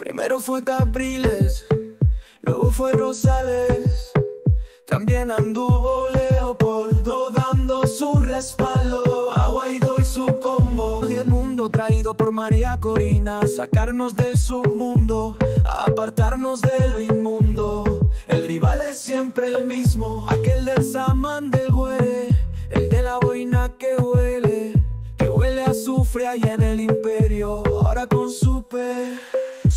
Primero fue Capriles, luego fue Rosales. También anduvo Leopoldo dando su respaldo a Guaidó y su combo. Y el mundo traído por María Corina, sacarnos de su mundo, apartarnos de lo inmundo. El rival es siempre el mismo, aquel del Samán del Güere, el de la boina que huele, que huele a azufre allá en el imperio. Ahora con super,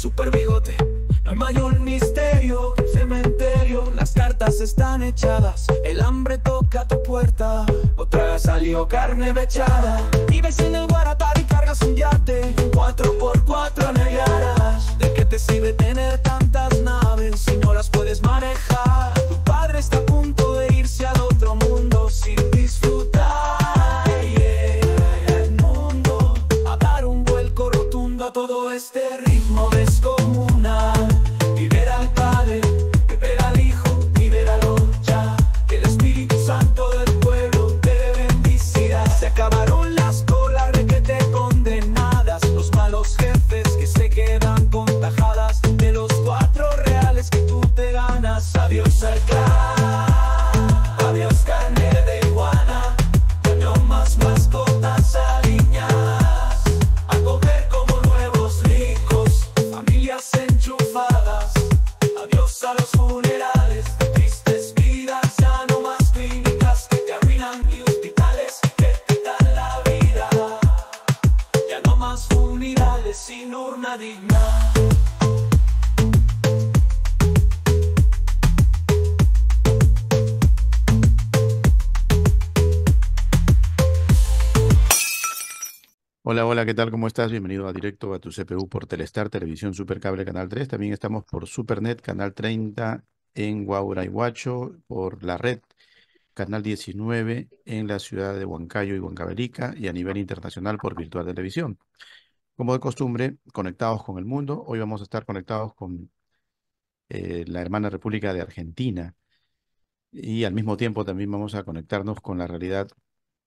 super bigote, no hay mayor misterio. Cementerio, las cartas están echadas, el hambre toca tu puerta. Otra vez salió carne mechada. Vives en el Guaratar y cargas un yate, 4x4 en el garage. ¿De qué te sirve tener tantas naves si no las puedes manejar? Tu padre está Hola, hola, ¿qué tal? ¿Cómo estás? Bienvenido a directo a tu CPU por Telestar, Televisión Supercable Canal 3. También estamos por Supernet, Canal 30 en Huauraihuacho, por la red Canal 19 en la ciudad de Huancayo y Huancavelica y a nivel internacional por Virtual Televisión. Como de costumbre, conectados con el mundo. Hoy vamos a estar conectados con eh, la hermana República de Argentina y al mismo tiempo también vamos a conectarnos con la realidad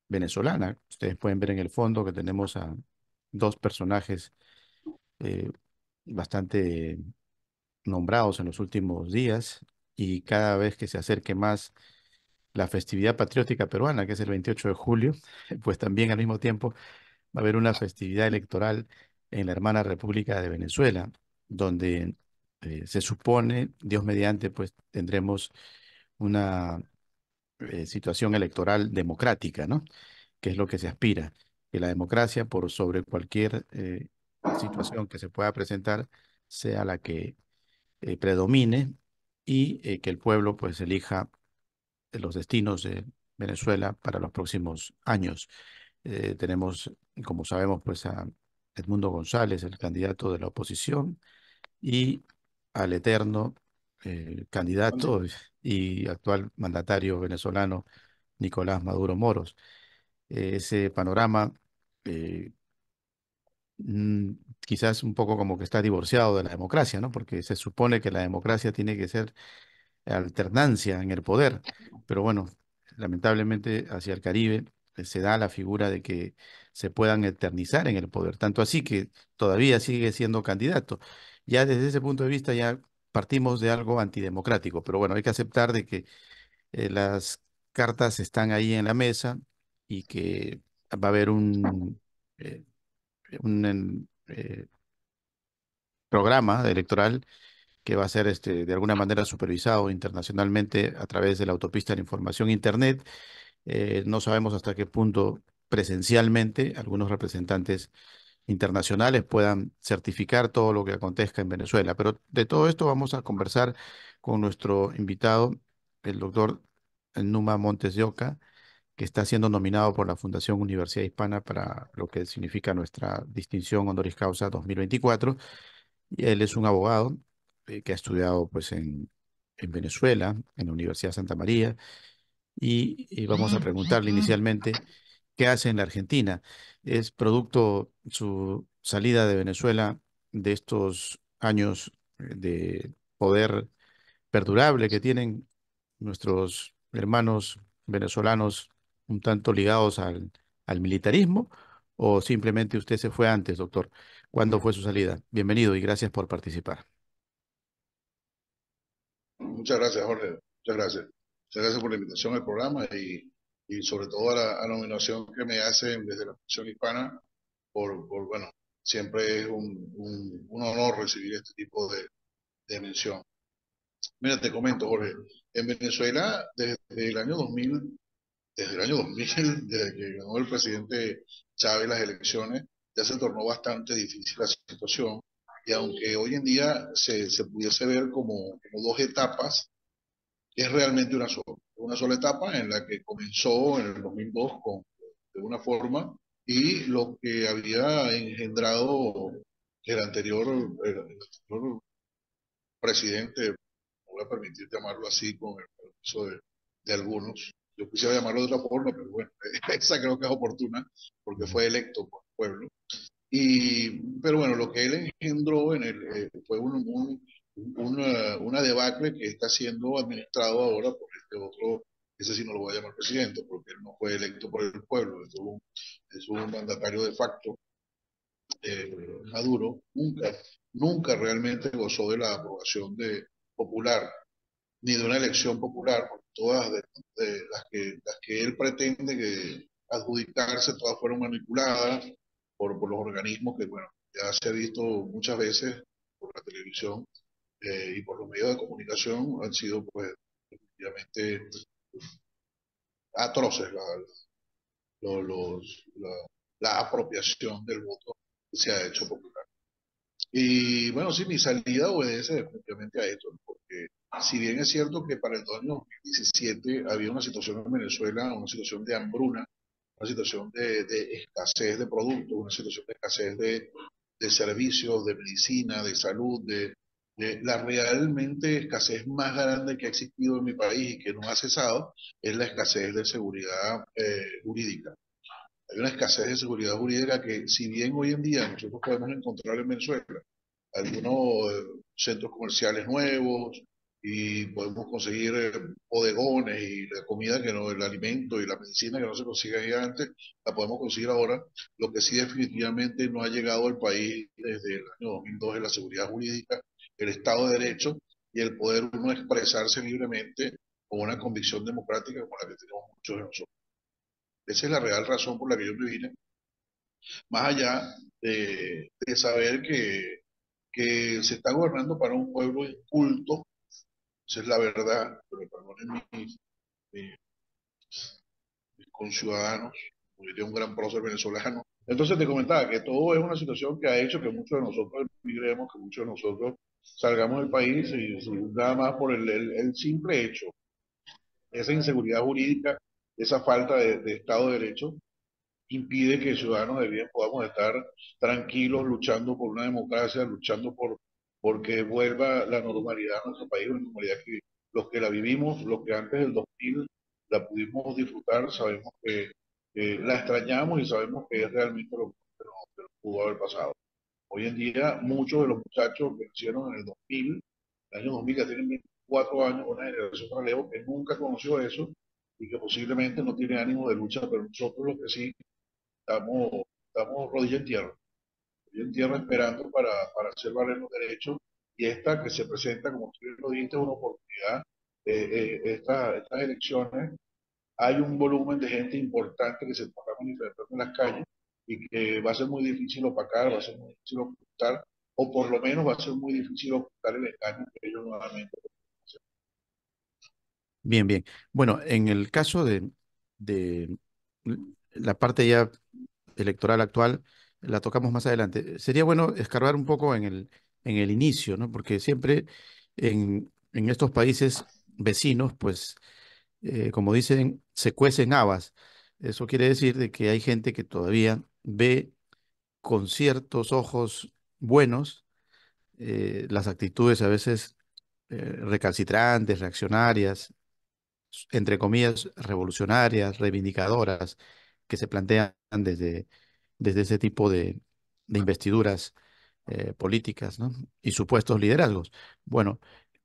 venezolana. Ustedes pueden ver en el fondo que tenemos a dos personajes eh, bastante nombrados en los últimos días y cada vez que se acerque más la festividad patriótica peruana, que es el 28 de julio, pues también al mismo tiempo va a haber una festividad electoral en la hermana República de Venezuela, donde eh, se supone, Dios mediante, pues tendremos una eh, situación electoral democrática, ¿no? Que es lo que se aspira, que la democracia por sobre cualquier eh, situación que se pueda presentar sea la que eh, predomine y que el pueblo pues elija los destinos de Venezuela para los próximos años. Tenemos, como sabemos, pues a Edmundo González, el candidato de la oposición, y al eterno candidato y actual mandatario venezolano Nicolás Maduro Moros. Eh, ese panorama eh, mm, quizás un poco como que está divorciado de la democracia, ¿no? Porque se supone que la democracia tiene que ser alternancia en el poder, pero bueno, lamentablemente hacia el Caribe eh, se da la figura de que se puedan eternizar en el poder, tanto así que todavía sigue siendo candidato. Ya desde ese punto de vista ya partimos de algo antidemocrático, pero bueno, hay que aceptar de que eh, las cartas están ahí en la mesa y que va a haber un, eh, un eh, programa electoral que va a ser este, de alguna manera supervisado internacionalmente a través de la autopista de información Internet. No sabemos hasta qué punto presencialmente algunos representantes internacionales puedan certificar todo lo que acontezca en Venezuela. Pero de todo esto vamos a conversar con nuestro invitado, el doctor Numa Montes de Oca, que está siendo nominado por la Fundación Universidad Hispana para lo que significa nuestra distinción honoris causa 2024. Y él es un abogado eh, que ha estudiado pues en, en Venezuela, en la Universidad Santa María, y, y vamos a preguntarle inicialmente qué hace en la Argentina. ¿Es producto su salida de Venezuela de estos años eh, de poder perdurable que tienen nuestros hermanos venezolanos un tanto ligados al, al militarismo? ¿O simplemente usted se fue antes, doctor? cuándo fue su salida. Bienvenido y gracias por participar. Muchas gracias, Jorge. Muchas gracias. Muchas gracias por la invitación al programa y, y sobre todo a la, a nominación que me hacen desde la Comisión Hispana por, por, bueno, siempre es un, un, un honor recibir este tipo de, de mención. Mira, te comento, Jorge, en Venezuela desde el año 2000, desde el año 2000, desde que ganó el presidente Chávez las elecciones, ya se tornó bastante difícil la situación y aunque hoy en día se, se pudiese ver como, como dos etapas, es realmente una sola, una sola etapa en la que comenzó en el 2002 con, de una forma y lo que había engendrado el anterior, el anterior presidente, voy a permitir llamarlo así con el permiso de, de algunos, yo quisiera llamarlo de otra forma, pero bueno, esa creo que es oportuna porque fue electo por el pueblo. Y, pero bueno, lo que él engendró en el, eh, fue un, un, una, una debacle que está siendo administrado ahora por este otro, ese sí no lo voy a llamar presidente, porque él no fue electo por el pueblo, es un, es un mandatario de facto, eh, Maduro, nunca, nunca realmente gozó de la aprobación de, popular, ni de una elección popular, porque todas de, de las, que, las que él pretende que adjudicarse, todas fueron manipuladas por, por los organismos que, bueno, ya se ha visto muchas veces por la televisión eh, y por los medios de comunicación, han sido, pues, definitivamente atroces la, la, los, apropiación del voto que se ha hecho popular. Y bueno, sí, mi salida obedece definitivamente a esto, porque si bien es cierto que para el año 2017 había una situación en Venezuela, una situación de hambruna, una situación de, de escasez de productos, una situación de escasez de, de servicios, de medicina, de salud, de, de, la realmente escasez más grande que ha existido en mi país y que no ha cesado, es la escasez de seguridad eh, jurídica. Hay una escasez de seguridad jurídica que, si bien hoy en día nosotros podemos encontrar en Venezuela algunos eh, centros comerciales nuevos, y podemos conseguir eh, bodegones y la comida que no, el alimento y la medicina que no se conseguía antes, la podemos conseguir ahora. Lo que sí definitivamente no ha llegado al país desde el año 2002 es la seguridad jurídica, el Estado de Derecho y el poder uno expresarse libremente con una convicción democrática como la que tenemos muchos de nosotros. Esa es la real razón por la que yo me vine. Más allá de, de saber que, que se está gobernando para un pueblo inculto, esa es la verdad, pero perdonen mis, mis, mis conciudadanos, un gran prócer venezolano. Entonces te comentaba que todo es una situación que ha hecho que muchos de nosotros migremos, que muchos de nosotros salgamos del país y, nada más por el, el, simple hecho, esa inseguridad jurídica, esa falta de, Estado de Derecho, impide que ciudadanos de bien podamos estar tranquilos luchando por una democracia, luchando por porque vuelva la normalidad a nuestro país, una normalidad que los que la vivimos, los que antes del 2000 la pudimos disfrutar, sabemos que la extrañamos y sabemos que es realmente lo que nos pudo haber pasado. Hoy en día, muchos de los muchachos que nacieron en el 2000, el año 2000 ya tienen 24 años, una generación relevo que nunca conoció eso y que posiblemente no tiene ánimo de lucha, pero nosotros los que sí estamos, estamos rodilla en tierra en tierra esperando para, para hacer valer los derechos y esta que se presenta, como tú lo dijiste, una oportunidad. Eh, eh, esta, estas elecciones hay un volumen de gente importante que se está manifestando en las calles y que va a ser muy difícil opacar, va a ser muy difícil ocultar, o por lo menos va a ser muy difícil ocultar el engaño que ellos nuevamente Bien, bien. Bueno, en el caso de, de la parte ya electoral actual, la tocamos más adelante. Sería bueno escarbar un poco en el, en el inicio, ¿no? Porque siempre en, en estos países vecinos, pues, eh, como dicen, se cuecen habas. Eso quiere decir de que hay gente que todavía ve con ciertos ojos buenos eh, las actitudes a veces eh, recalcitrantes, reaccionarias, entre comillas, revolucionarias, reivindicadoras, que se plantean desde desde ese tipo de, de investiduras eh, políticas y supuestos liderazgos. Bueno,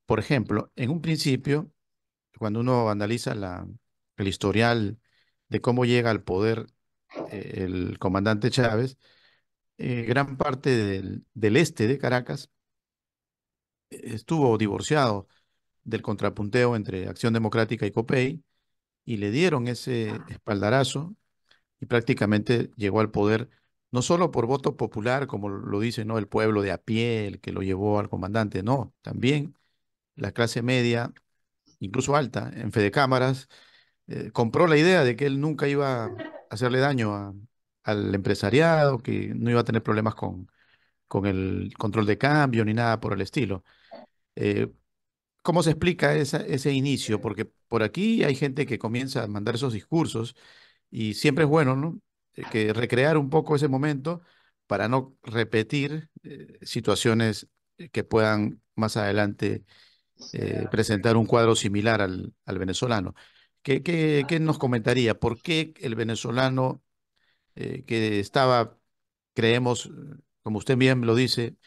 por ejemplo, en un principio, cuando uno analiza el historial de cómo llega al poder el comandante Chávez, eh, gran parte del, del este de Caracas estuvo divorciado del contrapunteo entre Acción Democrática y COPEI y le dieron ese espaldarazo y prácticamente llegó al poder no solo por voto popular, como lo dice ¿no? el pueblo de a pie, el que lo llevó al comandante, no, también la clase media, incluso alta, en Fede Cámaras, eh, compró la idea de que él nunca iba hacerle daño al empresariado, que no iba a tener problemas con, con el control de cambio ni nada por el estilo. Eh, ¿Cómo se explica ese inicio? Porque por aquí hay gente que comienza a mandar esos discursos y siempre es bueno, ¿no? Eh, que recrear un poco ese momento para no repetir eh, situaciones que puedan más adelante presentar un cuadro similar al, venezolano. ¿Qué, qué, nos comentaría? ¿Por qué el venezolano que estaba, creemos, como usted bien lo dice,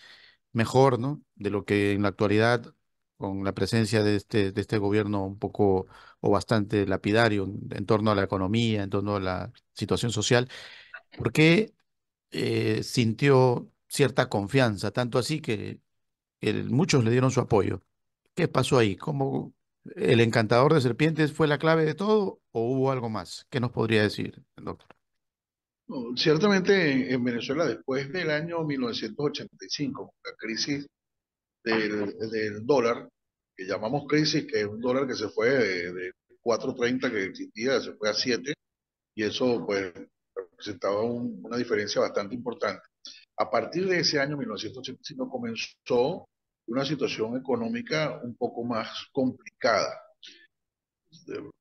mejor, ¿no? De lo que en la actualidad con la presencia de este, de este gobierno un poco o bastante lapidario en, torno a la economía, en torno a la situación social, ¿por qué eh, sintió cierta confianza? Tanto así que muchos le dieron su apoyo. ¿Qué pasó ahí? ¿Cómo el encantador de serpientes fue la clave de todo o hubo algo más? ¿Qué nos podría decir, doctor? ciertamente en Venezuela, después del año 1985, la crisis del, dólar, que llamamos crisis, que es un dólar que se fue de, 4.30 que existía, se fue a 7, y eso pues representaba una diferencia bastante importante. A partir de ese año 1985 comenzó una situación económica un poco más complicada.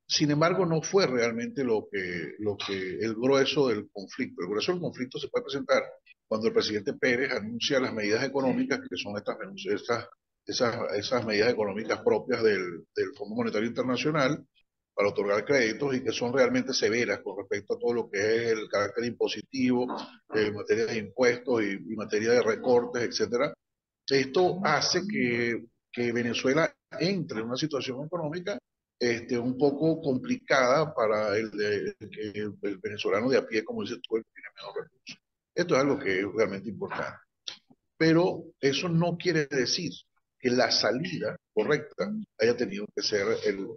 Sin embargo, no fue realmente lo que, lo que el grueso del conflicto. El grueso del conflicto se puede presentar cuando el presidente Pérez anuncia las medidas económicas, que son estas, estas esas, esas medidas económicas propias del, del Fondo Monetario Internacional para otorgar créditos y que son realmente severas con respecto a todo lo que es el carácter impositivo, en materia de impuestos y, y, materia de recortes, etcétera. Esto hace que, que Venezuela entre en una situación económica este, un poco complicada para el, el, el, venezolano de a pie, como dice tú, el que tiene menos recursos. Esto es algo que es realmente importante. Pero eso no quiere decir que la salida correcta haya tenido que ser el,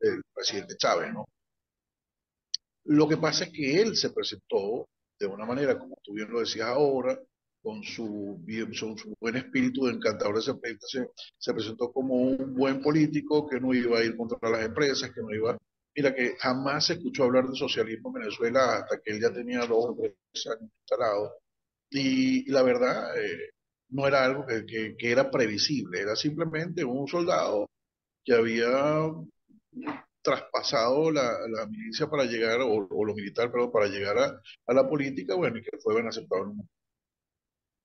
el, presidente Chávez, ¿no? Lo que pasa es que él se presentó de una manera, como tú bien lo decías ahora, con su, su buen espíritu encantador de serpientes, se, se presentó como un buen político que no iba a ir contra las empresas, que no iba... Mira, que jamás se escuchó hablar de socialismo en Venezuela hasta que él ya tenía dos o tres años instalado. Y, la verdad, eh, no era algo que, que, era previsible, era simplemente un soldado que había traspasado la, la milicia para llegar, o, o, lo militar, perdón, para llegar a, a, la política, bueno, y que fue bien aceptado en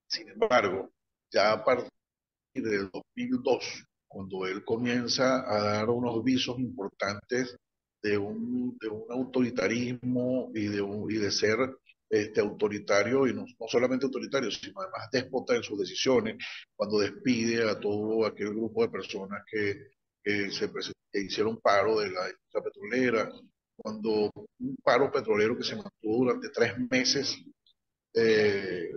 Sin embargo, ya a partir del 2002, cuando él comienza a dar unos visos importantes de un, de un autoritarismo y de, un, y de ser este, autoritario, y no, no, solamente autoritario, sino además déspota en sus decisiones, cuando despide a todo aquel grupo de personas que, que se hicieron paro de la industria petrolera, cuando un paro petrolero que se mantuvo durante tres meses, eh,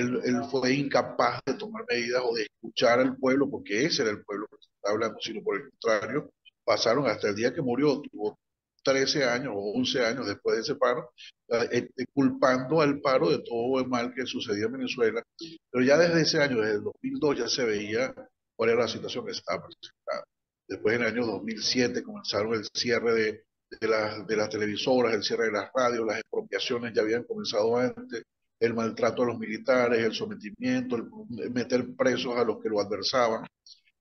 él, fue incapaz de tomar medidas o de escuchar al pueblo, porque ese era el pueblo que estaba hablando, sino por el contrario, pasaron hasta el día que murió, tuvo 13 años o 11 años después de ese paro, eh, eh, culpando al paro de todo el mal que sucedía en Venezuela. Pero ya desde ese año, desde el 2002, ya se veía cuál era la situación que estaba presentada. Después, en el año 2007, comenzaron el cierre de, de, de las televisoras, el cierre de las radios, las expropiaciones ya habían comenzado antes, el maltrato a los militares, el sometimiento, el meter presos a los que lo adversaban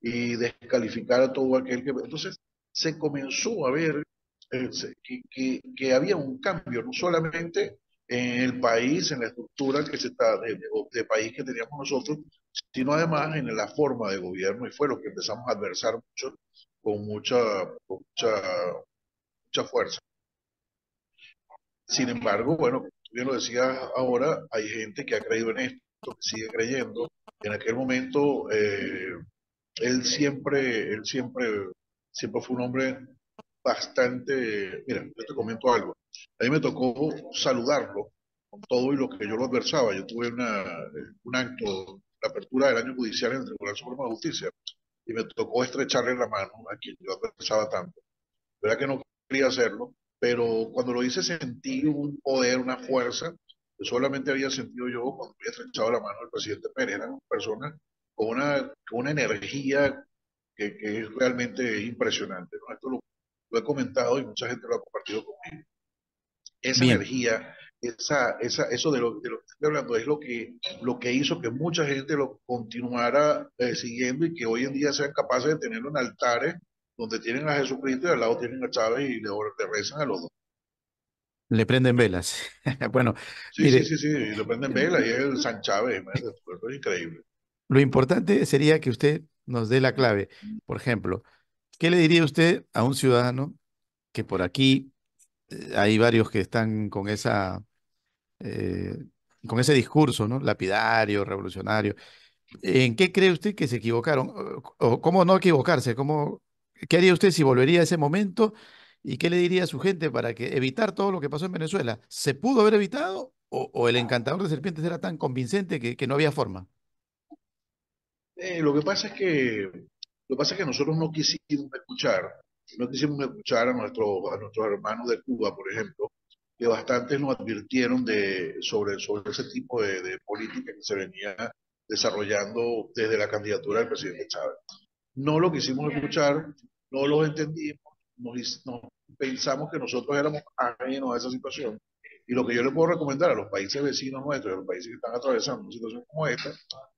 y descalificar a todo aquel que... Entonces, se comenzó a ver eh, que, que, que, había un cambio, no solamente en el país, en la estructura que se está, de, de, país que teníamos nosotros, sino además en la forma de gobierno, y fue lo que empezamos a adversar mucho, con mucha, con mucha, mucha fuerza. Sin embargo, bueno, bien lo decías ahora, hay gente que ha creído en esto, que sigue creyendo. En aquel momento, eh, él siempre, él siempre siempre fue un hombre bastante, mira, yo te comento algo, a mí me tocó saludarlo con todo y lo que yo lo adversaba. Yo tuve una, un acto, la apertura del año judicial en el Tribunal Supremo de Justicia y me tocó estrecharle la mano a quien yo adversaba tanto. Verdad que no quería hacerlo, pero cuando lo hice sentí un poder, una fuerza que solamente había sentido yo cuando había estrechado la mano del presidente Pérez. Era una persona con una, con una energía que, que, es realmente impresionante. ¿no? Esto lo, lo, he comentado y mucha gente lo ha compartido conmigo. Esa Bien. energía, esa, esa, eso de lo, de lo, que estoy hablando es lo que, lo que hizo que mucha gente lo continuara eh, siguiendo y que hoy en día sean capaces de tenerlo en altares donde tienen a Jesucristo y al lado tienen a Chávez y le, le rezan a los dos. Le prenden velas. bueno, sí, mire, sí, sí, sí, le prenden velas y es el San Chávez, es increíble. Lo importante sería que usted nos dé la clave. Por ejemplo, ¿qué le diría usted a un ciudadano que por aquí eh, hay varios que están con esa eh, con ese discurso, ¿no? Lapidario, revolucionario. ¿En qué cree usted que se equivocaron? ¿O cómo no equivocarse? ¿Cómo, ¿Qué haría usted si volvería a ese momento? ¿Y qué le diría a su gente para que evitar todo lo que pasó en Venezuela? ¿Se pudo haber evitado o, el encantador de serpientes era tan convincente que, no había forma? Eh, lo que pasa es que lo pasa es que nosotros no quisimos escuchar, no quisimos escuchar a, nuestro, a nuestros hermanos de Cuba, por ejemplo, que bastantes nos advirtieron de, sobre, sobre ese tipo de política que se venía desarrollando desde la candidatura del presidente Chávez. No lo quisimos escuchar, no lo entendimos, nos, nos pensamos que nosotros éramos ajenos a esa situación. Y lo que yo le puedo recomendar a los países vecinos nuestros, a los países que están atravesando una situación como esta,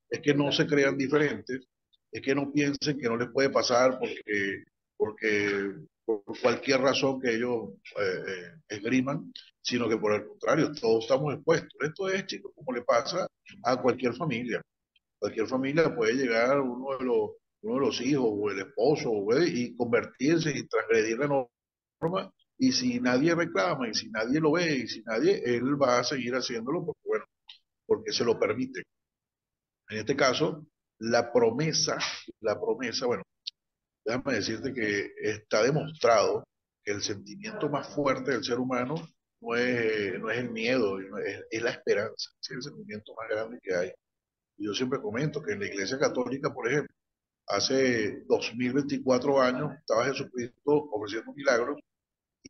es que no se crean diferentes, es que no piensen que no les puede pasar porque, porque por cualquier razón que ellos eh, eh, esgriman, sino que por el contrario, todos estamos expuestos. Esto es, chicos, como le pasa a cualquier familia. Cualquier familia puede llegar uno de los, uno de los hijos o el esposo y convertirse y transgredir la norma. Y si nadie reclama y si nadie lo ve y si nadie, él va a seguir haciéndolo porque, bueno, porque se lo permite. En este caso, la promesa, la promesa, bueno, déjame decirte que está demostrado que el sentimiento más fuerte del ser humano no es, no es el miedo, es, es la esperanza, es el sentimiento más grande que hay. Y yo siempre comento que en la Iglesia Católica, por ejemplo, hace 2024 años estaba Jesucristo ofreciendo milagros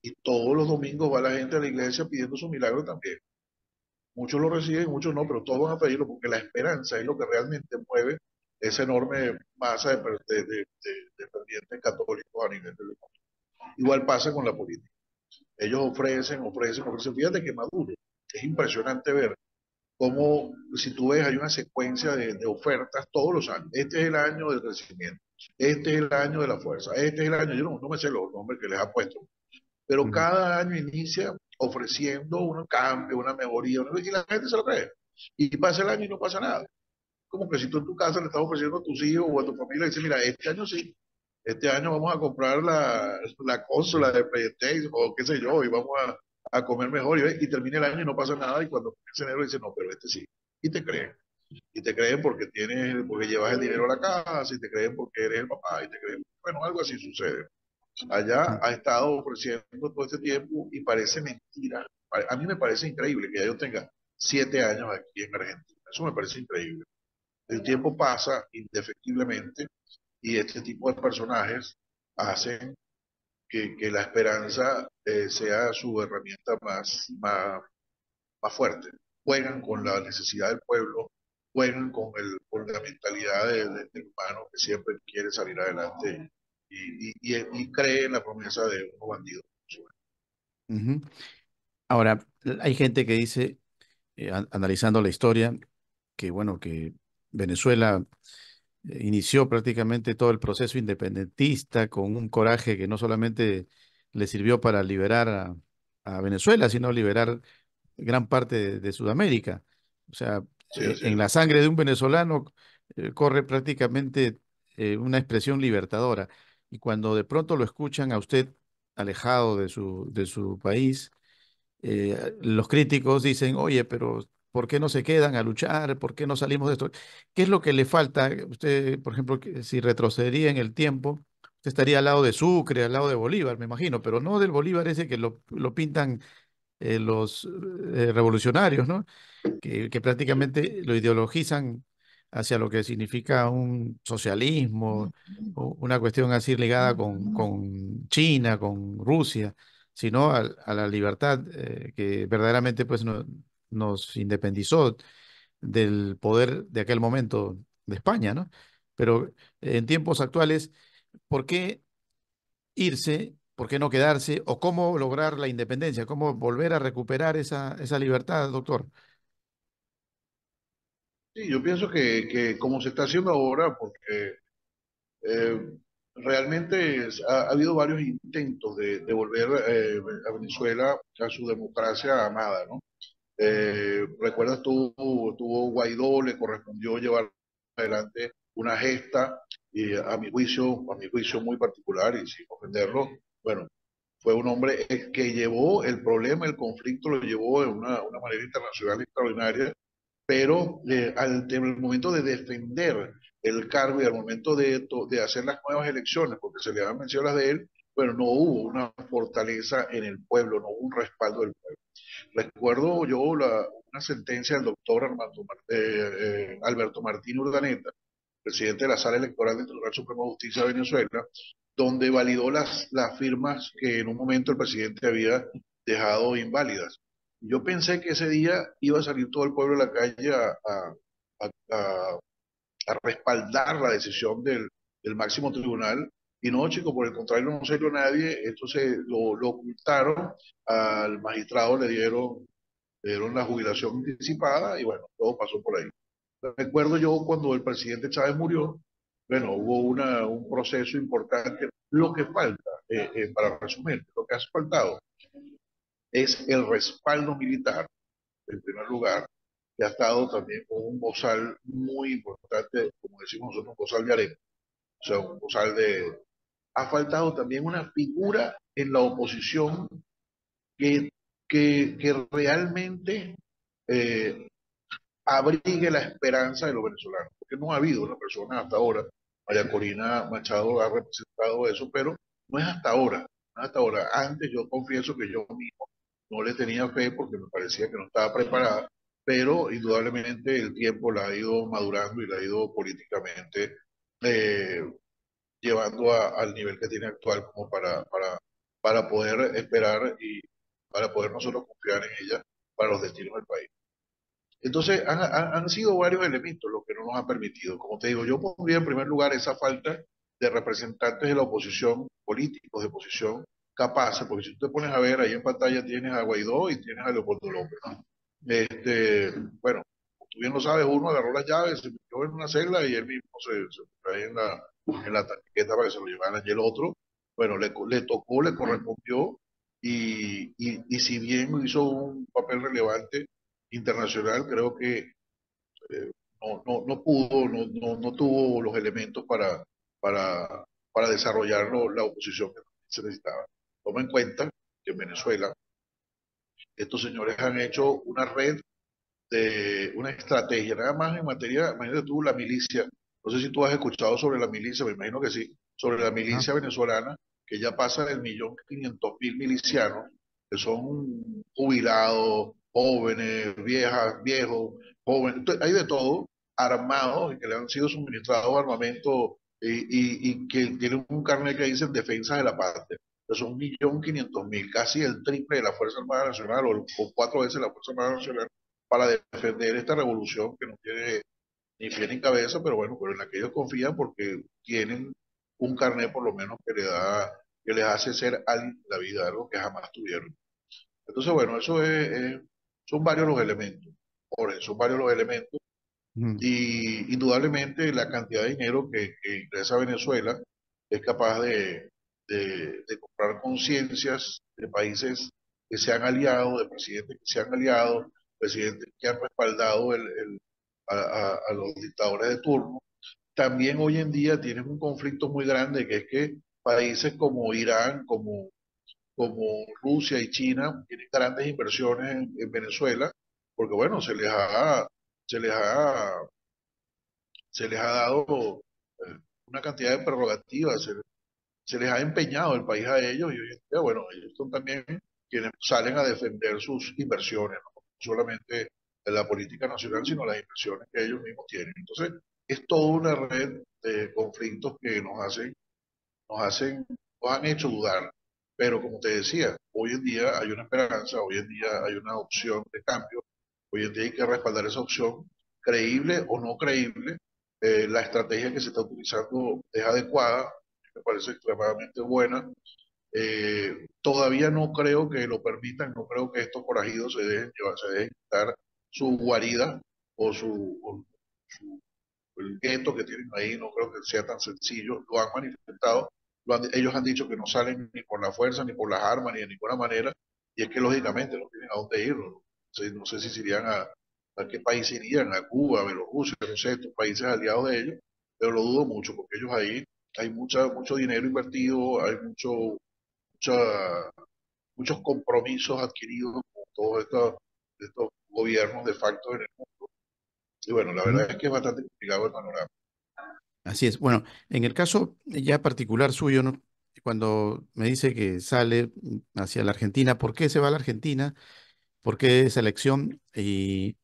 y todos los domingos va la gente a la iglesia pidiendo su milagro también. Muchos lo reciben, muchos no, pero todos van a pedirlo porque la esperanza es lo que realmente mueve esa enorme masa de, de, de, de perdientes católicos a nivel del mundo. Igual pasa con la política. Ellos ofrecen, ofrecen, ofrecen. Fíjate que Maduro, es impresionante ver cómo, si tú ves, hay una secuencia de, de, ofertas todos los años. Este es el año del crecimiento, este es el año de la fuerza, este es el año, yo no, no me sé los nombres que les ha puesto, pero uh -huh. cada año inicia ofreciendo un cambio, una mejoría, y la gente se lo cree. Y pasa el año y no pasa nada. Como que si tú en tu casa le estás ofreciendo a tus hijos o a tu familia, dices, mira, este año sí, este año vamos a comprar la, la consola de PlayStation o qué sé yo, y vamos a, a comer mejor, y, y, termina el año y no pasa nada, y cuando comienza enero dice, no, pero este sí, y te creen. Y te creen porque tienes, porque llevas el dinero a la casa, y te creen porque eres el papá, y te creen, bueno, algo así sucede allá ha estado ofreciendo todo este tiempo y parece mentira. A mí me parece increíble que ya yo tenga siete años aquí en Argentina. Eso me parece increíble. El tiempo pasa indefectiblemente y este tipo de personajes hacen que, que la esperanza eh, sea su herramienta más, más, más fuerte. Juegan con la necesidad del pueblo, juegan con, el, con la mentalidad de, de, del humano que siempre quiere salir adelante y, y, cree en la promesa de un bandido. Uh -huh. Ahora, hay gente que dice, eh, analizando la historia, que bueno, que Venezuela inició prácticamente todo el proceso independentista con un coraje que no solamente le sirvió para liberar a, a Venezuela, sino liberar gran parte de, de Sudamérica. O sea, sí, sí. en la sangre de un venezolano eh, corre prácticamente eh, una expresión libertadora. Y cuando de pronto lo escuchan a usted alejado de su, de su país, eh, los críticos dicen, oye, pero ¿por qué no se quedan a luchar? ¿Por qué no salimos de esto? ¿Qué es lo que le falta? Usted, por ejemplo, si retrocedería en el tiempo, usted estaría al lado de Sucre, al lado de Bolívar, me imagino, pero no del Bolívar ese que lo, lo pintan eh, los eh, revolucionarios, ¿no? Que, que prácticamente lo ideologizan hacia lo que significa un socialismo, o una cuestión así ligada con, con China, con Rusia, sino a, a la libertad eh, que verdaderamente pues, no- nos independizó del poder de aquel momento de España, ¿no? Pero en tiempos actuales, ¿por qué irse? ¿Por qué no quedarse? ¿O cómo lograr la independencia? ¿Cómo volver a recuperar esa, esa libertad, doctor? Sí, yo pienso que, que como se está haciendo ahora, porque eh, realmente ha habido varios intentos de, de volver eh, a Venezuela a su democracia amada, ¿no? Eh, recuerdas tú, tuvo Guaidó, le correspondió llevar adelante una gesta y a mi juicio, a mi juicio muy particular y sin ofenderlo, bueno, fue un hombre que llevó el problema, el conflicto, lo llevó de una, una manera internacional extraordinaria pero eh, al el momento de defender el cargo y al momento de, de hacer las nuevas elecciones, porque se le han mencionado las de él, bueno, no hubo una fortaleza en el pueblo, no hubo un respaldo del pueblo. Recuerdo yo la, una sentencia del doctor Armando eh, eh, Alberto Martín Urdaneta, presidente de la Sala Electoral del Tribunal Supremo de Justicia de Venezuela, donde validó las, las firmas que en un momento el presidente había dejado inválidas. Yo pensé que ese día iba a salir todo el pueblo a la calle a- a- a- a respaldar la decisión del, del máximo tribunal. Y no, chicos, por el contrario, no salió nadie. Esto se lo, lo ocultaron. Al magistrado le dieron, le dieron la jubilación anticipada y bueno, todo pasó por ahí. Recuerdo yo cuando el presidente Chávez murió, bueno, hubo una, un proceso importante. Lo que falta, eh, eh, para resumir, lo que ha faltado es el respaldo militar, en primer lugar, que ha estado también con un bozal muy importante, como decimos nosotros, un bozal de arena, o sea, un bozal de... Ha faltado también una figura en la oposición que, que, realmente eh, abrigue la esperanza de los venezolanos, porque no ha habido una persona hasta ahora, María Corina Machado ha representado eso, pero no es hasta ahora, no es hasta ahora. Antes yo confieso que yo mismo no le tenía fe porque me parecía que no estaba preparada, pero indudablemente el tiempo la ha ido madurando y la ha ido políticamente eh, llevando a- al nivel que tiene actual como para, para, para poder esperar y para poder nosotros confiar en ella para los destinos del país. Entonces, han, han- sido varios elementos los que no nos han permitido. Como te digo, yo pondría en primer lugar esa falta de representantes de la oposición, políticos de oposición, capaces, porque si tú te pones a ver, ahí en pantalla tienes a Guaidó y tienes a Leopoldo López. ¿no? Este, bueno, tú bien lo sabes, uno agarró las llaves, se metió en una celda y él mismo se, se trae en la, en la tanqueta para que se lo llevaran. Y el otro, bueno, le, le tocó, le correspondió y, y, y si bien hizo un papel relevante, internacional, creo que eh, no, no, no pudo, no, no, no tuvo los elementos para, para, para desarrollarlo la oposición que se necesitaba. Toma en cuenta que en Venezuela estos señores han hecho una red de una estrategia, nada más en materia, imagínate tú, la milicia. No sé si tú has escuchado sobre la milicia, me imagino que sí, sobre la milicia venezolana, que ya pasa del millón quinientos mil milicianos, que son jubilados, jóvenes, viejas, viejos, jóvenes, entonces, hay de todo, armados y que le han sido suministrados armamento y, y, y que tienen un carnet que dice defensa de la patria. Entonces, son un millón quinientos mil, casi el triple de la Fuerza Armada Nacional o, o cuatro veces la Fuerza Armada Nacional para defender esta revolución que no tiene ni pie ni cabeza, pero bueno, pero en la que ellos confían porque tienen un carnet por lo menos que le da, que les hace ser alguien en la vida, algo que jamás tuvieron. Entonces, bueno, eso es, es- son varios los elementos, Jorge, son varios los elementos. Mm, y indudablemente la cantidad de dinero que, que ingresa a Venezuela es capaz de, de, de comprar conciencias de países que se han aliado, de presidentes que se han aliado, presidentes que han respaldado el, el- a, los dictadores de turno. También hoy en día tienen un conflicto muy grande que es que países como Irán, como, como Rusia y China tienen grandes inversiones en, en Venezuela porque bueno, se les ha, se les ha se les ha dado eh, una cantidad de prerrogativas, se, se les ha empeñado el país a ellos y hoy en día, bueno, ellos son también quienes salen a defender sus inversiones, no solamente en la política nacional, sino las inversiones que ellos mismos tienen. Entonces, es toda una red de conflictos que nos hacen, nos hacen, nos han hecho dudar. Pero como te decía, hoy en día hay una esperanza, hoy en día hay una opción de cambio, hoy en día hay que respaldar esa opción, creíble o no creíble. Eh, la estrategia que se está utilizando es adecuada, me parece extremadamente buena. Eh, todavía no creo que lo permitan, no creo que estos corajidos se dejen llevar, se dejen quitar su guarida o su, el gueto que tienen ahí, no creo que sea tan sencillo, lo han manifestado, ellos han dicho que no salen ni por la fuerza, ni por las armas, ni de ninguna manera, y es que lógicamente no tienen a dónde ir, no, no sé si irían a, a qué país irían, a Cuba, a Bielorrusia, no sé, estos países aliados de ellos, pero lo dudo mucho, porque ellos ahí hay mucha, mucho dinero invertido, hay mucho, muchos compromisos adquiridos con todos estos, estos gobiernos de facto en el mundo. Y bueno, la verdad es que es bastante complicado el panorama. Así es. Bueno, en el caso ya particular suyo, ¿no? cuando me dice que sale hacia la Argentina, ¿por qué se va a la Argentina? ¿Por qué esa elección? ¿Y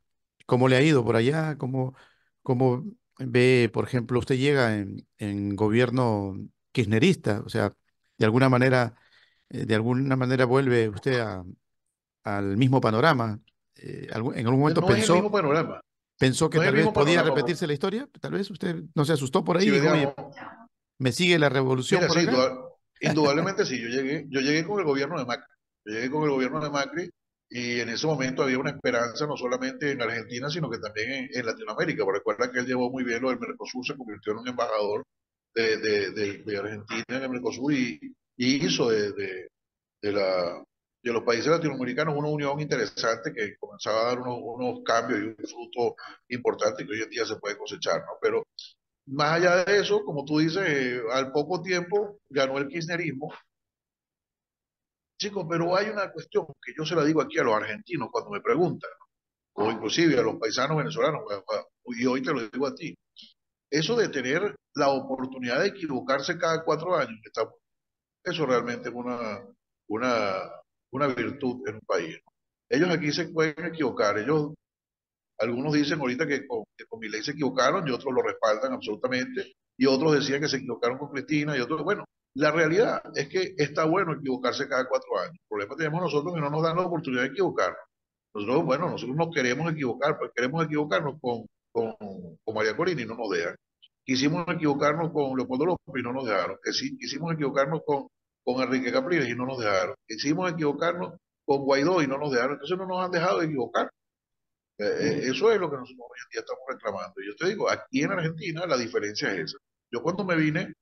cómo le ha ido por allá? ¿Cómo, cómo ve, por ejemplo, usted llega en, en gobierno kirchnerista? O sea, de alguna manera, eh, de alguna manera vuelve usted a, al mismo panorama. Eh, en algún momento No es el pensó, mismo panorama. pensó que No tal vez podía panorama. repetirse la historia. Tal vez usted no se asustó por ahí Sí, y dijo, oye, digamos, ¿me sigue la revolución Mira, por sí, acá? indudab- indudablemente sí, yo llegué, yo llegué con el gobierno de Macri, yo llegué con el gobierno de Macri y en ese momento había una esperanza no solamente en Argentina, sino que también en, en Latinoamérica, porque recuerda que él llevó muy bien lo del Mercosur, se convirtió en un embajador de, de, de- de Argentina en el Mercosur y, y hizo de la, de los países latinoamericanos una unión interesante que comenzaba a dar unos, unos cambios y un fruto importante que hoy en día se puede cosechar, ¿no? Pero más allá de eso, como tú dices, eh, al poco tiempo ganó el kirchnerismo. Chicos, pero hay una cuestión que yo se la digo aquí a los argentinos cuando me preguntan, o inclusive a los paisanos venezolanos, y hoy te lo digo a ti. Eso de tener la oportunidad de equivocarse cada cuatro años, eso realmente es una, una, una virtud en un país. Ellos aquí se pueden equivocar, ellos algunos dicen ahorita que con, que con Milei se equivocaron y otros lo respaldan absolutamente. Y otros decían que se equivocaron con Cristina y otros, bueno, la realidad es que está bueno equivocarse cada cuatro años. El problema tenemos nosotros que no nos dan la oportunidad de equivocarnos. Nosotros, bueno, nosotros nos queremos equivocar, pues queremos equivocarnos con, con, con María Corina y no nos dejan. Quisimos equivocarnos con Leopoldo López y no nos dejaron. Quisimos equivocarnos con, con Enrique Capriles y no nos dejaron. Quisimos equivocarnos con Guaidó y no nos dejaron. Entonces no nos han dejado de equivocar. Eh, eh, eso es lo que nosotros hoy en día estamos reclamando. Y yo te digo, aquí en Argentina la diferencia es esa. Yo cuando me vine,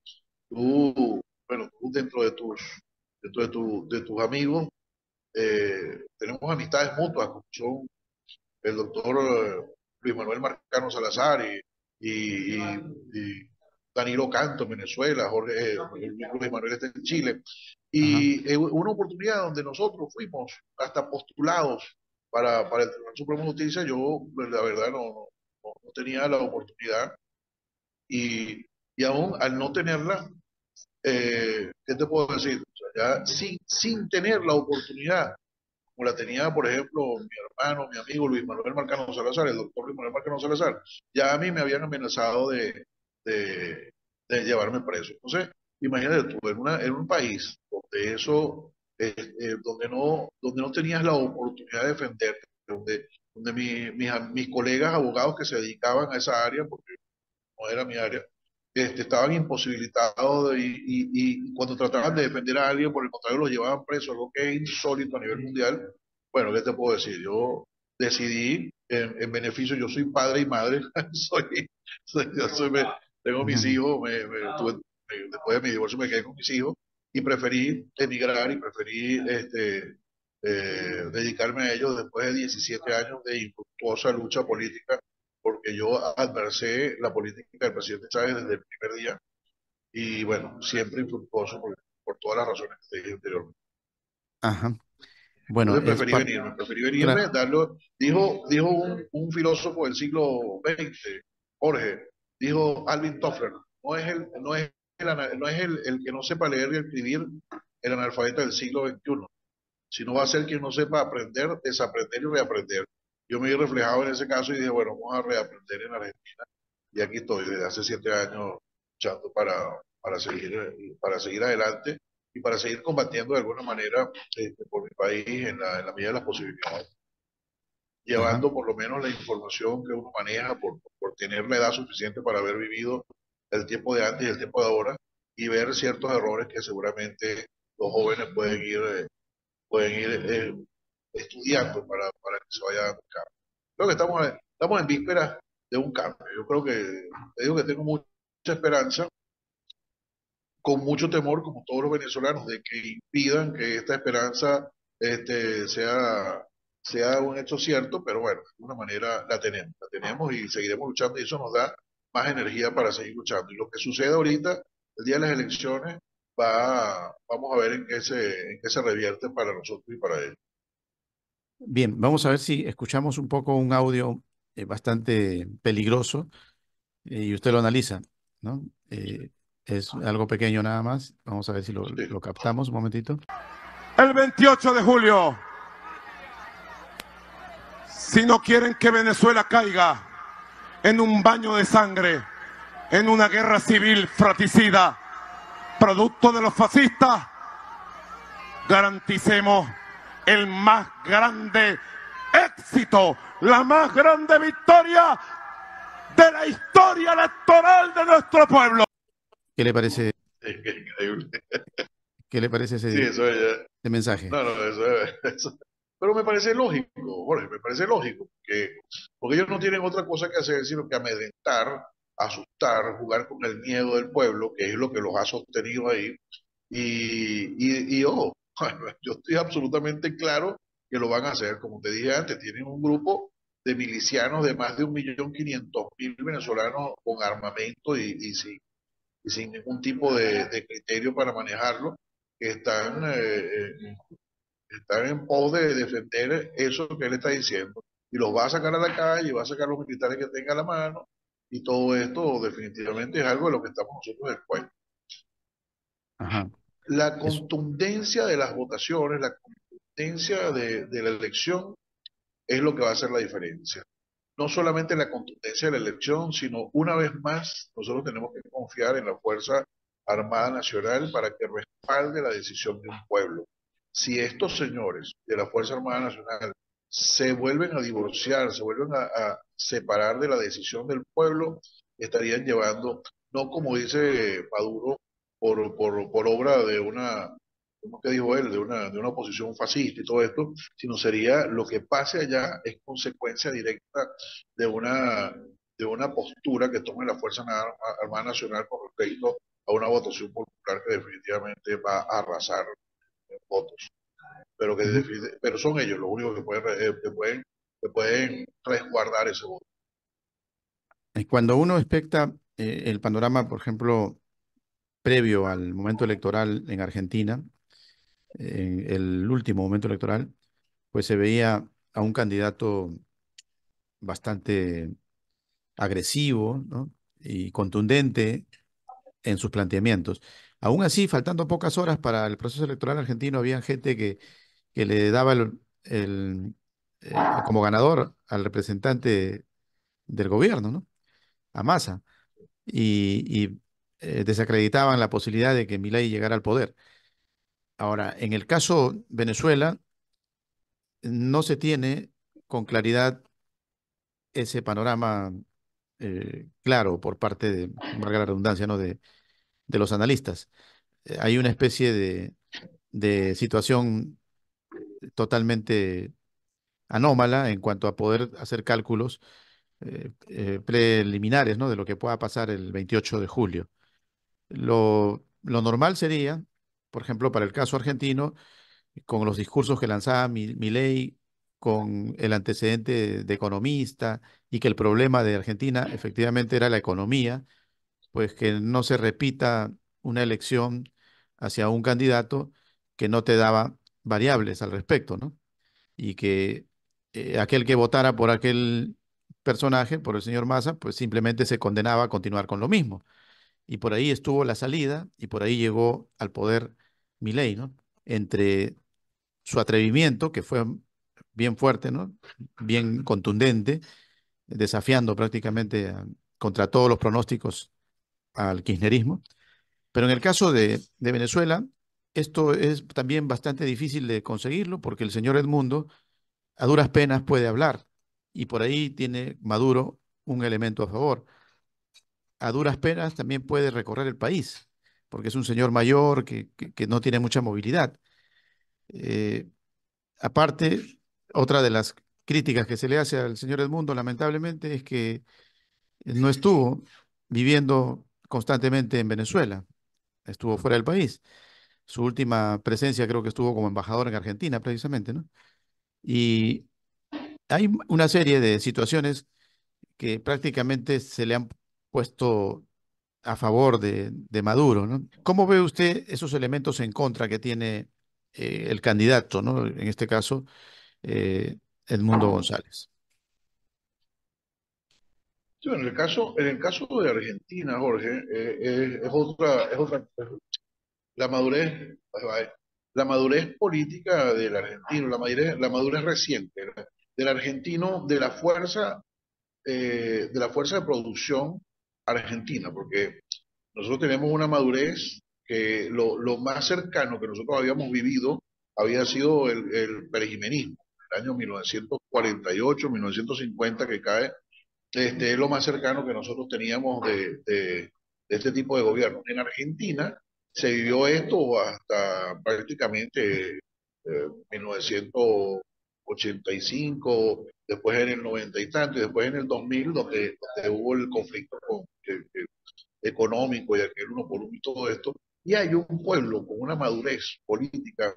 tú, bueno, tú dentro de tus, dentro de, tu- de tus amigos, eh, tenemos amistades mutuas, como son el doctor Luis Manuel Marcano Salazar y, y, y- y Danilo Canto en Venezuela, Jorge, eh, Luis Manuel está en Chile. Y eh, una oportunidad donde nosotros fuimos hasta postulados para, para el Tribunal Supremo de Justicia, yo la verdad no, no, no tenía la oportunidad. Y, y aún al no tenerla, eh, ¿qué te puedo decir? O sea, ya sin, sin tener la oportunidad, como la tenía, por ejemplo, mi hermano, mi amigo Luis Manuel Marcano Salazar, el doctor Luis Manuel Marcano Salazar, ya a mí me habían amenazado de, de, de llevarme preso. Entonces, imagínate tú, en, una, en un país donde eso, eh, eh, donde, no, donde no tenías la oportunidad de defenderte, donde, donde mi- mis, mis colegas abogados que se dedicaban a esa área, porque no era mi área, este, estaban imposibilitados de- y, y- y cuando trataban de defender a alguien, por el contrario, los llevaban preso, algo que es insólito a nivel mundial. Bueno, ¿qué te puedo decir? Yo decidí en, en beneficio, yo soy padre y madre, soy, soy- yo soy, tengo mis hijos, me, me- tuve- me- después de mi divorcio me quedé con mis hijos y preferí emigrar y preferí este, eh, dedicarme a ellos después de 17 años de infructuosa lucha política porque yo adversé la política del presidente Chávez desde el primer día y bueno, siempre infructuoso por, por todas las razones que te dije anteriormente. Ajá. Bueno, Entonces es preferí par- venirme, preferí venirme, claro. darlo, dijo, dijo un, un filósofo del siglo XX, Jorge, dijo Alvin Toffler, no es el, no es el, no es el, el que no sepa leer y escribir el analfabeta del siglo XXI, Si no va a ser quien no sepa aprender, desaprender y reaprender. Yo me vi reflejado en ese caso y dije, bueno, vamos a reaprender en Argentina. Y aquí estoy desde hace siete años luchando para, para, seguir, para seguir adelante y para seguir combatiendo de alguna manera este, por mi país en la, en la medida de las posibilidades llevando por lo menos la información que uno maneja por, por tener la edad suficiente para haber vivido el tiempo de antes y el tiempo de ahora y ver ciertos errores que seguramente los jóvenes pueden ir, eh, pueden ir eh, estudiando para, para, que se vaya dando cambio. Creo que estamos, estamos en vísperas de un cambio. Yo creo que, digo que tengo mucha esperanza, con mucho temor, como todos los venezolanos, de que impidan que esta esperanza este, sea sea un hecho cierto, pero bueno, de alguna manera la tenemos, la tenemos y seguiremos luchando y eso nos da más energía para seguir luchando. Y lo que sucede ahorita, el día de las elecciones, va, vamos a ver en qué se, en qué se revierte para nosotros y para ellos. Bien, vamos a ver si escuchamos un poco un audio eh, bastante peligroso eh, y usted lo analiza, ¿no? Eh, es algo pequeño nada más. Vamos a ver si lo, lo captamos un momentito. El 28 de julio si no quieren que Venezuela caiga en un baño de sangre, en una guerra civil fratricida, producto de los fascistas, garanticemos el más grande éxito, la más grande victoria de la historia electoral de nuestro pueblo. ¿Qué le parece? ¿Qué le parece ese, sí, eso es, mensaje? No, no, eso es, pero me parece lógico, Jorge, me parece lógico, que, porque ellos no tienen otra cosa que hacer sino que amedrentar, asustar, jugar con el miedo del pueblo, que es lo que los ha sostenido ahí. Y, y, ojo, yo estoy absolutamente claro que lo van a hacer, como te dije antes, tienen un grupo de milicianos de más de un millón quinientos mil venezolanos con armamento y, y, sin, y sin ningún tipo de, criterio para manejarlo, que están eh, eh, están en pos de defender eso que él está diciendo. Y los va a sacar a la calle, va a sacar los militares que tenga a la mano, y todo esto definitivamente es algo de lo que estamos nosotros después. La contundencia de las votaciones, la contundencia de, de la elección es lo que va a hacer la diferencia. No solamente la contundencia de la elección, sino una vez más, nosotros tenemos que confiar en la Fuerza Armada Nacional para que respalde la decisión de un pueblo si estos señores de la Fuerza Armada Nacional se vuelven a divorciar, se vuelven a, separar de la decisión del pueblo, estarían llevando, no como dice Maduro, por, obra de una, como que dijo él, de una, de una oposición fascista y todo esto, sino sería lo que pase allá es consecuencia directa de una, de una postura que tome la Fuerza Armada Nacional con respecto a una votación popular que definitivamente va a arrasar votos. Pero, que, pero son ellos los únicos que pueden, eh, que pueden, que pueden resguardar ese voto. Cuando uno expecta eh, el panorama, por ejemplo, previo al momento electoral en Argentina, en el último momento electoral, pues se veía a un candidato bastante agresivo ¿no? y contundente en sus planteamientos. Aún así, faltando pocas horas para el proceso electoral argentino, había gente que, le daba eh, como ganador al representante del gobierno, ¿no? A Massa. Y, eh, desacreditaban la posibilidad de que Milei llegara al poder. Ahora, en el caso Venezuela, no se tiene con claridad ese panorama eh, claro por parte de, valga la redundancia, ¿no? de, de los analistas. Eh, hay una especie de, de situación totalmente anómala en cuanto a poder hacer cálculos eh, eh, preliminares ¿no? de lo que pueda pasar el 28 de julio. Lo, lo, normal sería, por ejemplo, para el caso argentino, con los discursos que lanzaba mi, ley, con el antecedente de economista y que el problema de Argentina efectivamente era la economía, pues que no se repita una elección hacia un candidato que no te daba variables al respecto, ¿no? Y que eh, aquel que votara por aquel personaje, por el señor Massa, pues simplemente se condenaba a continuar con lo mismo. Y por ahí estuvo la salida y por ahí llegó al poder Milei, ¿no? Entre su atrevimiento, que fue bien fuerte, ¿no? Bien contundente, desafiando prácticamente contra todos los pronósticos al kirchnerismo. Pero en el caso de, de Venezuela, esto es también bastante difícil de conseguirlo porque el señor Edmundo a duras penas puede hablar y por ahí tiene Maduro un elemento a favor. A duras penas también puede recorrer el país porque es un señor mayor que, que, no tiene mucha movilidad. Eh, aparte, otra de las críticas que se le hace al señor Edmundo, lamentablemente, es que no estuvo viviendo constantemente en Venezuela, estuvo fuera del país. Su última presencia creo que estuvo como embajador en Argentina, precisamente, ¿no? Y hay una serie de situaciones que prácticamente se le han puesto a favor de, Maduro, ¿no? ¿Cómo ve usted esos elementos en contra que tiene eh, el candidato, ¿no? En este caso, eh, Edmundo González. En el caso, en el caso de Argentina, Jorge, eh, es otra, es otra, la madurez, la madurez política del argentino, la madurez, la madurez reciente del argentino, de la fuerza, eh, de la fuerza de producción argentina, porque nosotros tenemos una madurez que lo, lo más cercano que nosotros habíamos vivido había sido el, el perejimenismo, el año 1948, 1950 que cae, este, es lo más cercano que nosotros teníamos de, de, este tipo de gobierno. En Argentina se vivió esto hasta prácticamente 1985, eh, después en el 90 y tanto, y después en el 2000, donde, hubo el conflicto económico y aquel uno por uno y todo esto, y hay un pueblo con una madurez política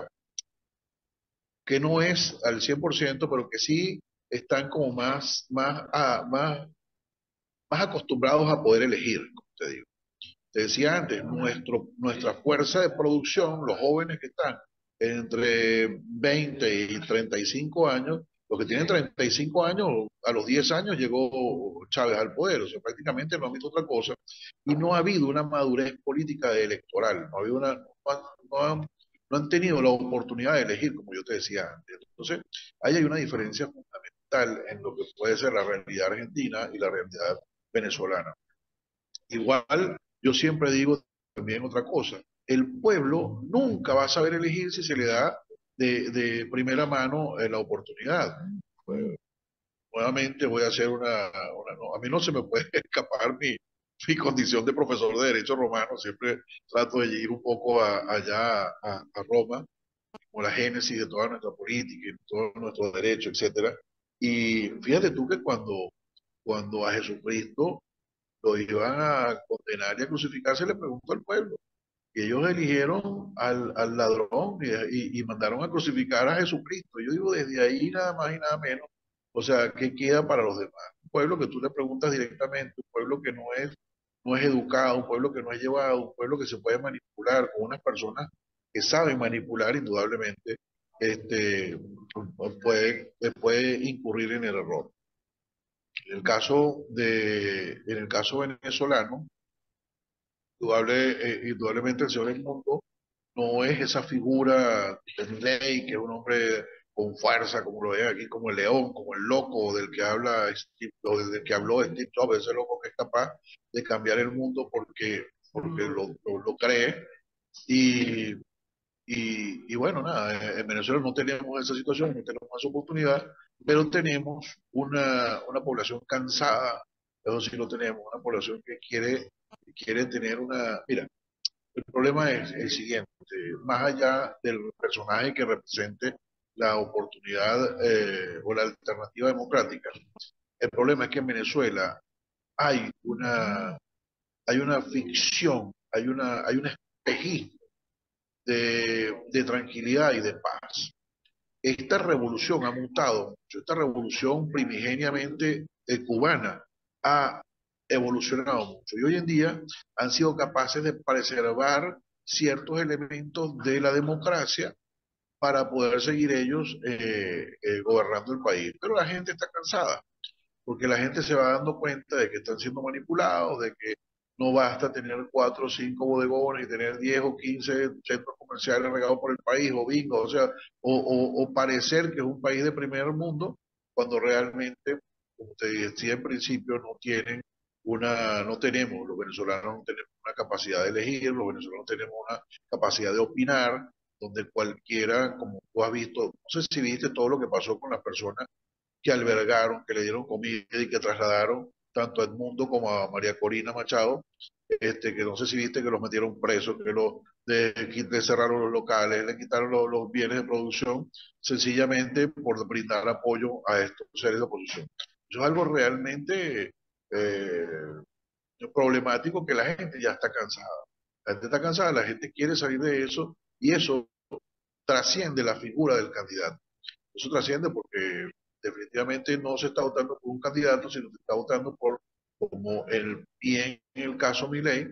que no es al 100%, pero que sí están como más, más, ah, más, más acostumbrados a poder elegir, como te digo. Te decía antes, nuestro, nuestra fuerza de producción, los jóvenes que están entre 20 y 35 años, los que tienen 35 años, a los 10 años llegó Chávez al poder, o sea, prácticamente no ha visto otra cosa, y no ha habido una madurez política electoral, no ha habido una, no, no han tenido la oportunidad de elegir, como yo te decía antes. Entonces, ahí hay una diferencia fundamental en lo que puede ser la realidad argentina y la realidad venezolana. Igual, yo siempre digo también otra cosa, el pueblo nunca va a saber elegir si se le da de, primera mano eh, la oportunidad. Pues, nuevamente voy a hacer una, a mí no se me puede escapar mi, mi condición de profesor de Derecho Romano, siempre trato de ir un poco allá a, Roma, como la génesis de toda nuestra política y todos nuestros derechos, etcétera. Y fíjate tú que cuando, cuando a Jesucristo lo iban a condenar y a crucificar, se le preguntó al pueblo. Y ellos eligieron al, al ladrón y, y, mandaron a crucificar a Jesucristo. Yo digo, desde ahí nada más y nada menos. O sea, ¿qué queda para los demás? Un pueblo que tú le preguntas directamente, un pueblo que no es no es educado, un pueblo que no es llevado, un pueblo que se puede manipular con unas personas que saben manipular indudablemente, este, puede, puede incurrir en el error. En el caso, de, en el caso venezolano, indudable, eh, indudablemente el señor del mundo no es esa figura de ley que es un hombre con fuerza, como lo ven aquí, como el león, como el loco del que habla o del que habló Steve Jobs, ese loco que es capaz de cambiar el mundo porque, porque lo, lo, cree. Y, y, y, bueno, nada, en Venezuela no tenemos esa situación, no tenemos esa oportunidad, pero tenemos una, una población cansada, eso sí lo tenemos, una población que quiere, quiere tener una... Mira, el problema es el siguiente, más allá del personaje que represente la oportunidad eh, o la alternativa democrática. El problema es que en Venezuela hay una, hay una ficción, hay, una, hay un espejismo de, tranquilidad y de paz. Esta revolución ha mutado mucho, esta revolución primigeniamente eh, cubana ha evolucionado mucho y hoy en día han sido capaces de preservar ciertos elementos de la democracia para poder seguir ellos eh, eh, gobernando el país. Pero la gente está cansada, porque la gente se va dando cuenta de que están siendo manipulados, de que no basta tener cuatro o cinco bodegones y tener 10 o 15 centros comerciales regados por el país o bingo, o sea, o, o, parecer que es un país de primer mundo cuando realmente, como te decía en principio, no tienen una, no tenemos, los venezolanos no tenemos una capacidad de elegir, los venezolanos tenemos una capacidad de opinar, donde cualquiera, como tú has visto, no sé si viste todo lo que pasó con las personas que albergaron, que le dieron comida y que trasladaron tanto a Edmundo como a María Corina Machado, este, que no sé si viste que los metieron presos, que los de, cerraron los locales, le quitaron los, bienes de producción, sencillamente por brindar apoyo a estos seres de oposición. Eso es algo realmente eh, problemático que la gente ya está cansada. La gente está cansada, la gente quiere salir de eso y eso trasciende la figura del candidato. Eso trasciende porque definitivamente no se está votando por un candidato, sino se está votando por, como el bien en el caso Milei,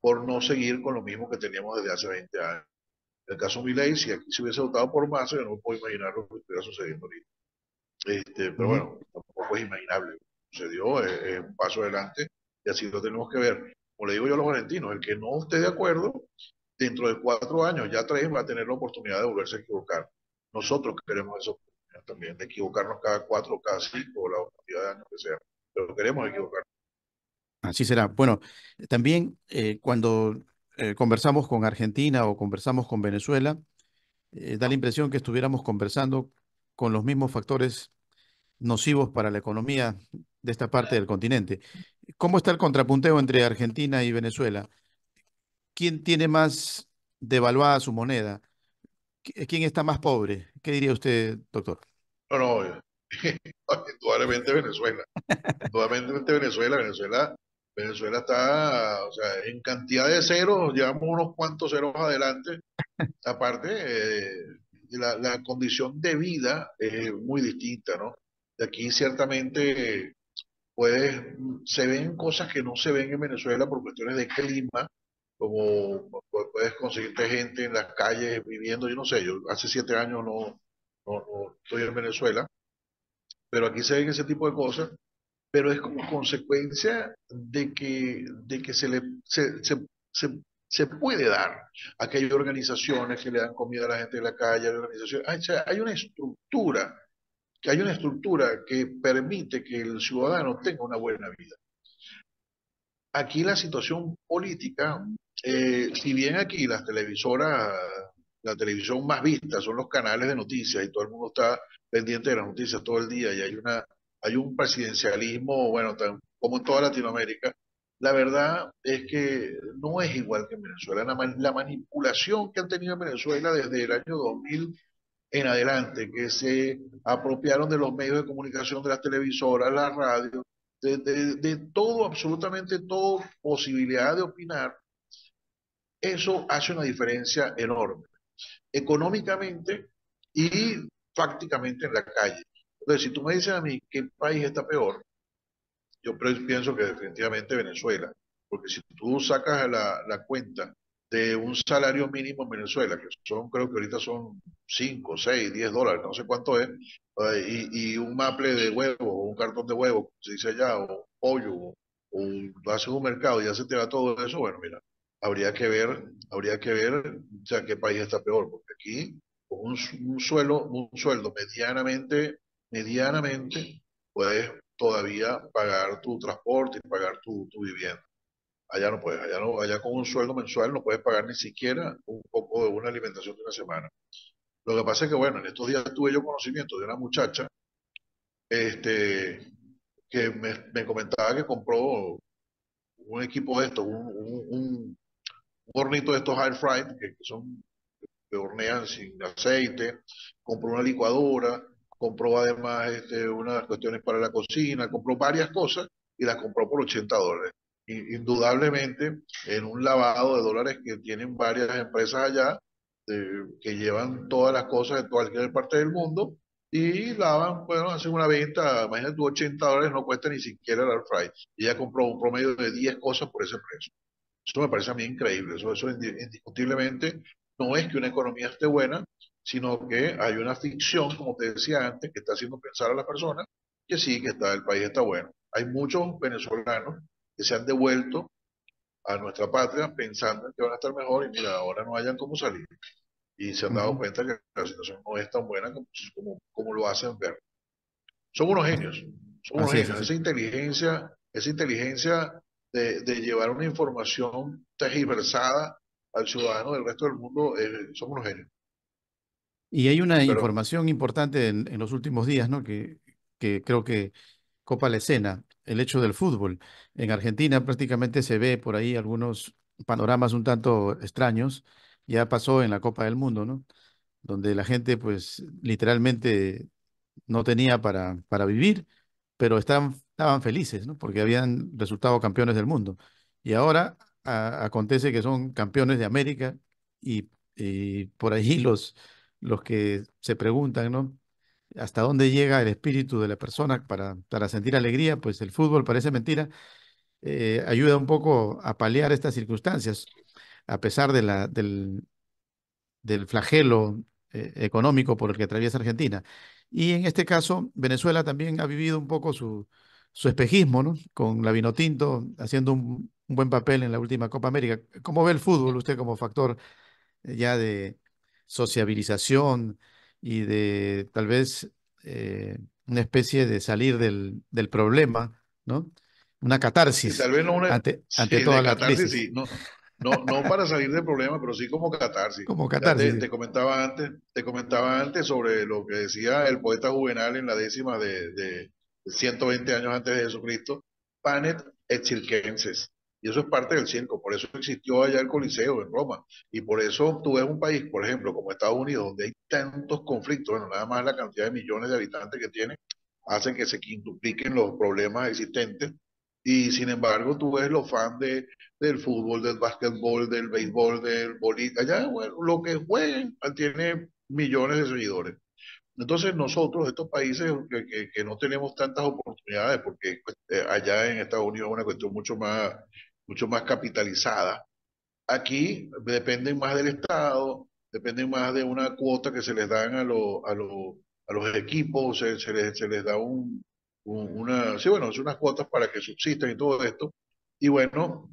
por no seguir con lo mismo que teníamos desde hace 20 años. En el caso Milei, si aquí se hubiese votado por masa, yo no puedo imaginar lo que estuviera sucediendo ahorita. Este, pero bueno, tampoco es imaginable. Sucedió, es, un paso adelante y así lo tenemos que ver. Como le digo yo a los argentinos, el que no esté de acuerdo, dentro de cuatro años, ya tres, va a tener la oportunidad de volverse a equivocar. Nosotros queremos eso también, de equivocarnos cada cuatro o cada cinco o la cantidad de años que sea, pero queremos equivocarnos. Así será. Bueno, también eh, cuando eh, conversamos con Argentina o conversamos con Venezuela, eh, da la impresión que estuviéramos conversando con los mismos factores nocivos para la economía de esta parte del continente. ¿Cómo está el contrapunteo entre Argentina y Venezuela? ¿Quién tiene más devaluada su moneda? ¿Quién está más pobre? ¿Qué diría usted, doctor? No, no, indudablemente Venezuela. Indudablemente Venezuela. Venezuela, Venezuela está, o sea, en cantidad de ceros, llevamos unos cuantos ceros adelante. Aparte, eh, la, la, condición de vida es muy distinta, ¿no? De aquí ciertamente, pues, se ven cosas que no se ven en Venezuela por cuestiones de clima, como puedes conseguirte gente en las calles viviendo, yo no sé, yo hace siete años no, no, estoy en Venezuela, pero aquí se ven ese tipo de cosas, pero es como consecuencia de que, de que se, le, se, se, se, puede dar a que hay organizaciones que le dan comida a la gente en la calle, hay, organizaciones, hay, hay una estructura, que hay una estructura que permite que el ciudadano tenga una buena vida. Aquí la situación política eh, si bien aquí las televisoras, la televisión más vista son los canales de noticias y todo el mundo está pendiente de las noticias todo el día y hay una hay un presidencialismo, bueno, como en toda Latinoamérica, la verdad es que no es igual que en Venezuela. La, la, manipulación que han tenido en Venezuela desde el año 2000 en adelante, que se apropiaron de los medios de comunicación, de las televisoras, la radio, de, de todo, absolutamente todo, posibilidad de opinar, eso hace una diferencia enorme, económicamente y prácticamente en la calle. Entonces, si tú me dices a mí qué país está peor, yo pienso que definitivamente Venezuela, porque si tú sacas la, la cuenta de un salario mínimo en Venezuela, que son, creo que ahorita son 5, 6, 10 dólares, no sé cuánto es, eh, y, y, un maple de huevo, un cartón de huevo, se dice allá, o pollo, o, o haces un mercado y ya se te va todo eso, bueno, mira, habría que ver, habría que ver, o qué país está peor, porque aquí un, un suelo, un sueldo medianamente, medianamente, puedes todavía pagar tu transporte y pagar tu, tu vivienda. Allá no puedes, allá no, allá con un sueldo mensual no puedes pagar ni siquiera un poco de una alimentación de una semana. Lo que pasa es que, bueno, en estos días tuve yo conocimiento de una muchacha, este, que me, me comentaba que compró un equipo de esto, un, un hornito de estos air fried, que son que hornean sin aceite, compró una licuadora, compró además este, unas cuestiones para la cocina, compró varias cosas y las compró por 80 dólares. Indudablemente, en un lavado de dólares que tienen varias empresas allá, que llevan todas las cosas de cualquier parte del mundo y lavan, bueno, hacen una venta, imagínate tú, 80 dólares no cuesta ni siquiera el air fry. Y ella compró un promedio de 10 cosas por ese precio. Eso me parece a mí increíble. Eso, eso indiscutiblemente no es que una economía esté buena, sino que hay una ficción, como te decía antes, que está haciendo pensar a las personas que sí, que está, el país está bueno. Hay muchos venezolanos que se han devuelto a nuestra patria pensando en que van a estar mejor y mira, ahora no hayan cómo salir. Y se han dado cuenta que la situación no es tan buena como, como, como lo hacen ver. Son unos genios, son unos Así genios. Esa inteligencia, esa inteligencia de, de llevar una información tergiversada al ciudadano del resto del mundo, eh, son unos genios. Y hay una Pero información importante en, en los últimos días, ¿no? Que, que creo que copa la escena, el hecho del fútbol. En Argentina prácticamente se ve por ahí algunos panoramas un tanto extraños. Ya pasó en la Copa del Mundo, ¿no? Donde la gente, pues, literalmente no tenía para, para vivir, pero estaban, estaban felices, ¿no? Porque habían resultado campeones del mundo. Y ahora acontece que son campeones de América y, y por ahí los, los que se preguntan, ¿no? ¿Hasta dónde llega el espíritu de la persona para, para sentir alegría? Pues el fútbol parece mentira, eh, ayuda un poco a paliar estas circunstancias, a pesar de la, del, del flagelo eh, económico por el que atraviesa Argentina. Y en este caso, Venezuela también ha vivido un poco su, su espejismo, ¿no? Con la Vinotinto haciendo un, un buen papel en la última Copa América. ¿Cómo ve el fútbol usted como factor eh, ya de sociabilización y de tal vez eh, una especie de salir del, del problema, ¿no? Una catarsis tal vez no una, ante, ante sí, toda la catarsis, crisis, sí, no, no, no para salir del problema, pero sí como catarsis. como catarsis. te, comentaba antes, te comentaba antes sobre lo que decía el poeta Juvenal en la décima de, de 120 años antes de Jesucristo, panet et. Y eso es parte del circo, por eso existió allá el Coliseo en Roma. Y por eso tú ves un país, por ejemplo, como Estados Unidos, donde hay tantos conflictos, bueno, nada más la cantidad de millones de habitantes que tiene, hace que se quintupliquen los problemas existentes. Y sin embargo, tú ves los fans de, del fútbol, del básquetbol, del béisbol, del bolita, allá, lo que jueguen, tiene millones de seguidores. Entonces nosotros, estos países que, no tenemos tantas oportunidades, porque pues, eh, allá en Estados Unidos es una cuestión mucho más, mucho más capitalizada, aquí dependen más del Estado, dependen más de una cuota que se les dan a, los a, los a los equipos, se, les, se les da un, un- una, sí, bueno, son unas cuotas para que subsistan y todo esto. Y bueno,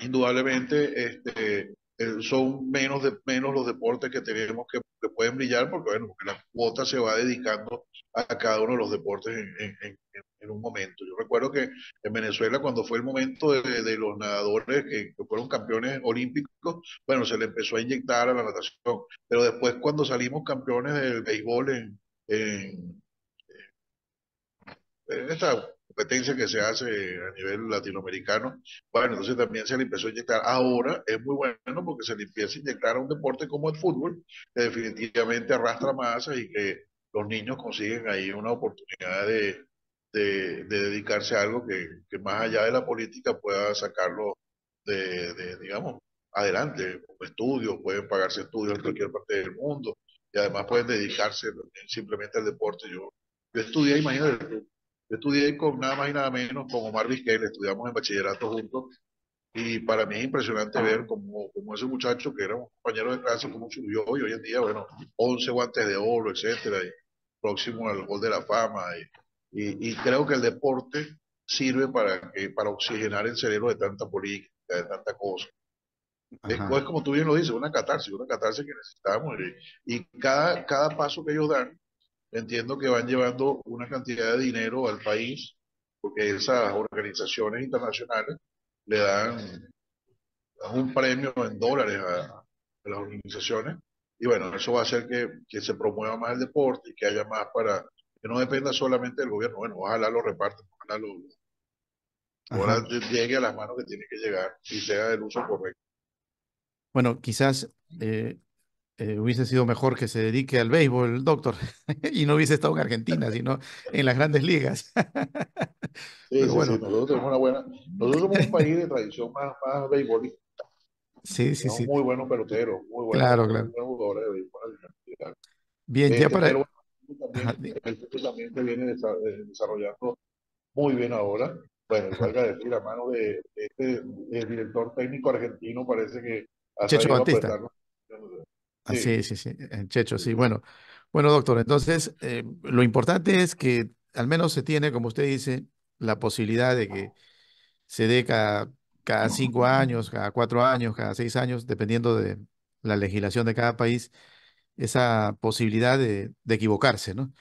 indudablemente este, eh, son menos, de, menos los deportes que tenemos que, pueden brillar porque, bueno, porque la cuota se va dedicando a cada uno de los deportes en, un momento. Yo recuerdo que en Venezuela, cuando fue el momento de, los nadadores que, que, fueron campeones olímpicos, bueno, se le empezó a inyectar a la natación, pero después cuando salimos campeones del béisbol en esta competencia que se hace a nivel latinoamericano, bueno, entonces también se le empezó a inyectar. Ahora es muy bueno porque se le empieza a inyectar a un deporte como el fútbol, que definitivamente arrastra masas y que los niños consiguen ahí una oportunidad de, de, de dedicarse a algo que, que, más allá de la política pueda sacarlo de, de digamos, adelante, estudios, pueden pagarse estudios en cualquier parte del mundo y además pueden dedicarse simplemente al deporte. Yo, yo estudié, imagínate, yo estudié con nada más y nada menos con Omar Vizquel, estudiamos en bachillerato juntos y para mí es impresionante ver cómo, cómo ese muchacho que era un compañero de clase, cómo subió y hoy en día, bueno, 11 guantes de oro, etcétera, y próximo al gol de la fama y, y, y creo que el deporte sirve para, que, para oxigenar el cerebro de tanta política, de tanta cosa. Es, es, como tú bien lo dices, una catarsis, una catarsis que necesitamos y, y cada, cada paso que ellos dan, entiendo que van llevando una cantidad de dinero al país, porque esas organizaciones internacionales le dan, dan un premio en dólares a, a, las organizaciones, y bueno, eso va a hacer que, que, se promueva más el deporte y que haya más para que no dependa solamente del gobierno, bueno, ojalá lo repartan, ojalá lo, ojalá llegue a las manos que tiene que llegar y sea del uso correcto. Bueno, quizás eh, eh, hubiese sido mejor que se dedique al béisbol, doctor, y no hubiese estado en Argentina, sino en las grandes ligas. sí, bueno. sí, nosotros tenemos una buena, nosotros somos un país de tradición más, más béisbolista. Sí, sí, sí. muy buenos peloteros, muy buenos, claro, muy claro. buenos jugadores de béisbol. Bien, ya eh, para... Pero también, el también se viene desarrollando muy bien ahora. Bueno, valga decir, a mano de, de este el director técnico argentino, parece que ha Checho Batista. Sí. sí, sí, sí, Checho, sí. Bueno, bueno, doctor, entonces eh, lo importante es que al menos se tiene, como usted dice, la posibilidad de que se dé cada, cada cinco años, cada cuatro años, cada seis años, dependiendo de la legislación de cada país, esa posibilidad de, de equivocarse, ¿no?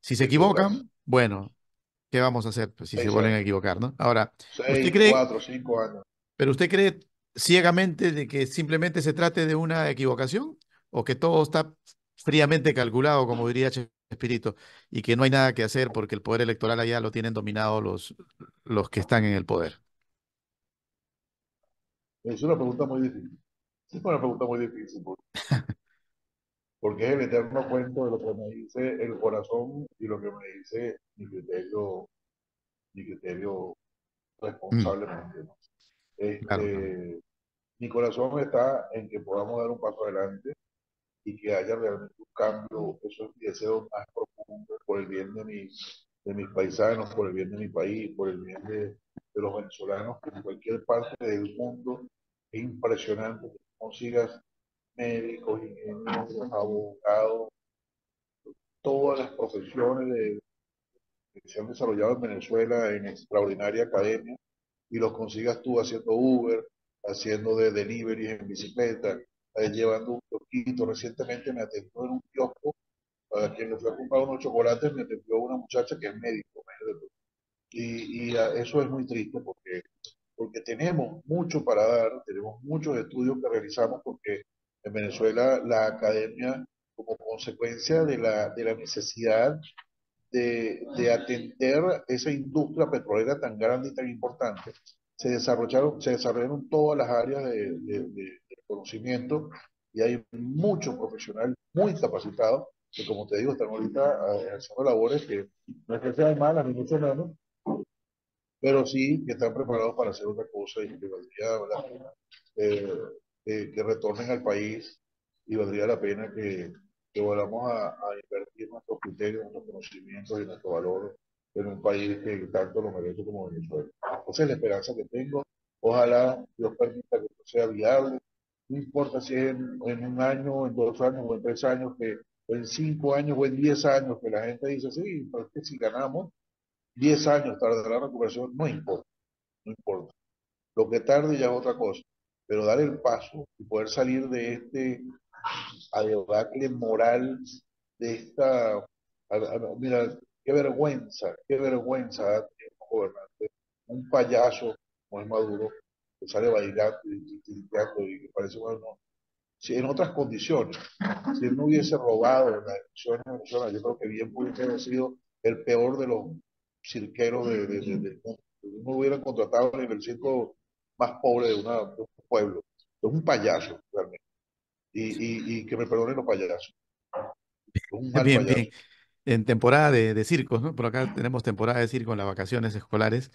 Si se equivocan, bueno, ¿qué vamos a hacer pues, si se vuelven a equivocar, ¿no? Ahora, ¿usted cree, cuatro, cinco años. pero usted cree ciegamente de que simplemente se trate de una equivocación o que todo está fríamente calculado, como diría Chespirito, y que no hay nada que hacer porque el poder electoral allá lo tienen dominado los, los que están en el poder? Es una pregunta muy difícil. Es una pregunta muy difícil porque, porque es el eterno cuento de lo que me dice el corazón y lo que me dice mi criterio, mi criterio responsablemente. ¿no? Este, Claro, claro. mi corazón está en que podamos dar un paso adelante y que haya realmente un cambio, eso es mi deseo más profundo por el bien de mis, de mis paisanos, por el bien de mi país, por el bien de, de los venezolanos, que en cualquier parte del mundo es impresionante que consigas médicos, ingenieros, abogados, todas las profesiones que se han desarrollado en Venezuela en extraordinaria academia y los consigas tú haciendo Uber, haciendo de delivery en bicicleta, eh, llevando un kiosquito. Recientemente me atendió en un kiosco, a quien le fui a comprar unos chocolates, me atendió una muchacha que es médico. Y, y ah, eso es muy triste porque, porque tenemos mucho para dar, tenemos muchos estudios que realizamos porque en Venezuela la academia, como consecuencia de la, de la necesidad de, de atender esa industria petrolera tan grande y tan importante, se desarrollaron, se desarrollaron todas las áreas de- de conocimiento y hay muchos profesionales muy capacitados que, como te digo, están ahorita eh, haciendo labores que no es que sean malas ni mucho menos, pero sí que están preparados para hacer otra cosa y que valdría eh, eh, que retornen al país y valdría la pena que, que volvamos a, invertir nuestros criterios, nuestros conocimientos y nuestro valor en un país que tanto lo merece como Venezuela. Esa es la esperanza que tengo. Ojalá Dios permita que esto sea viable. No importa si es en, un año, en dos años, o en tres años, que, o en cinco años, o en diez años, que la gente dice, sí, pero es que si ganamos, diez años tardará la recuperación, no importa, no importa. Lo que tarde ya es otra cosa, pero dar el paso y poder salir de este a debacle moral, de esta, mira, qué vergüenza, qué vergüenza un gobernante, un payaso como es Maduro, que sale bailando y y que parece bueno, si en otras condiciones, si él no hubiese robado las elecciones Venezuela, yo creo que bien pudiese haber sido el peor de los cirqueros de, de- de-. No hubieran contratado en el circo más pobre de, una, de un pueblo. Es un payaso, realmente. Y, y, y que me perdonen los payasos. Un mal Bien, payaso. bien. En temporada de, de circos, ¿no? Por acá tenemos temporada de circo en las vacaciones escolares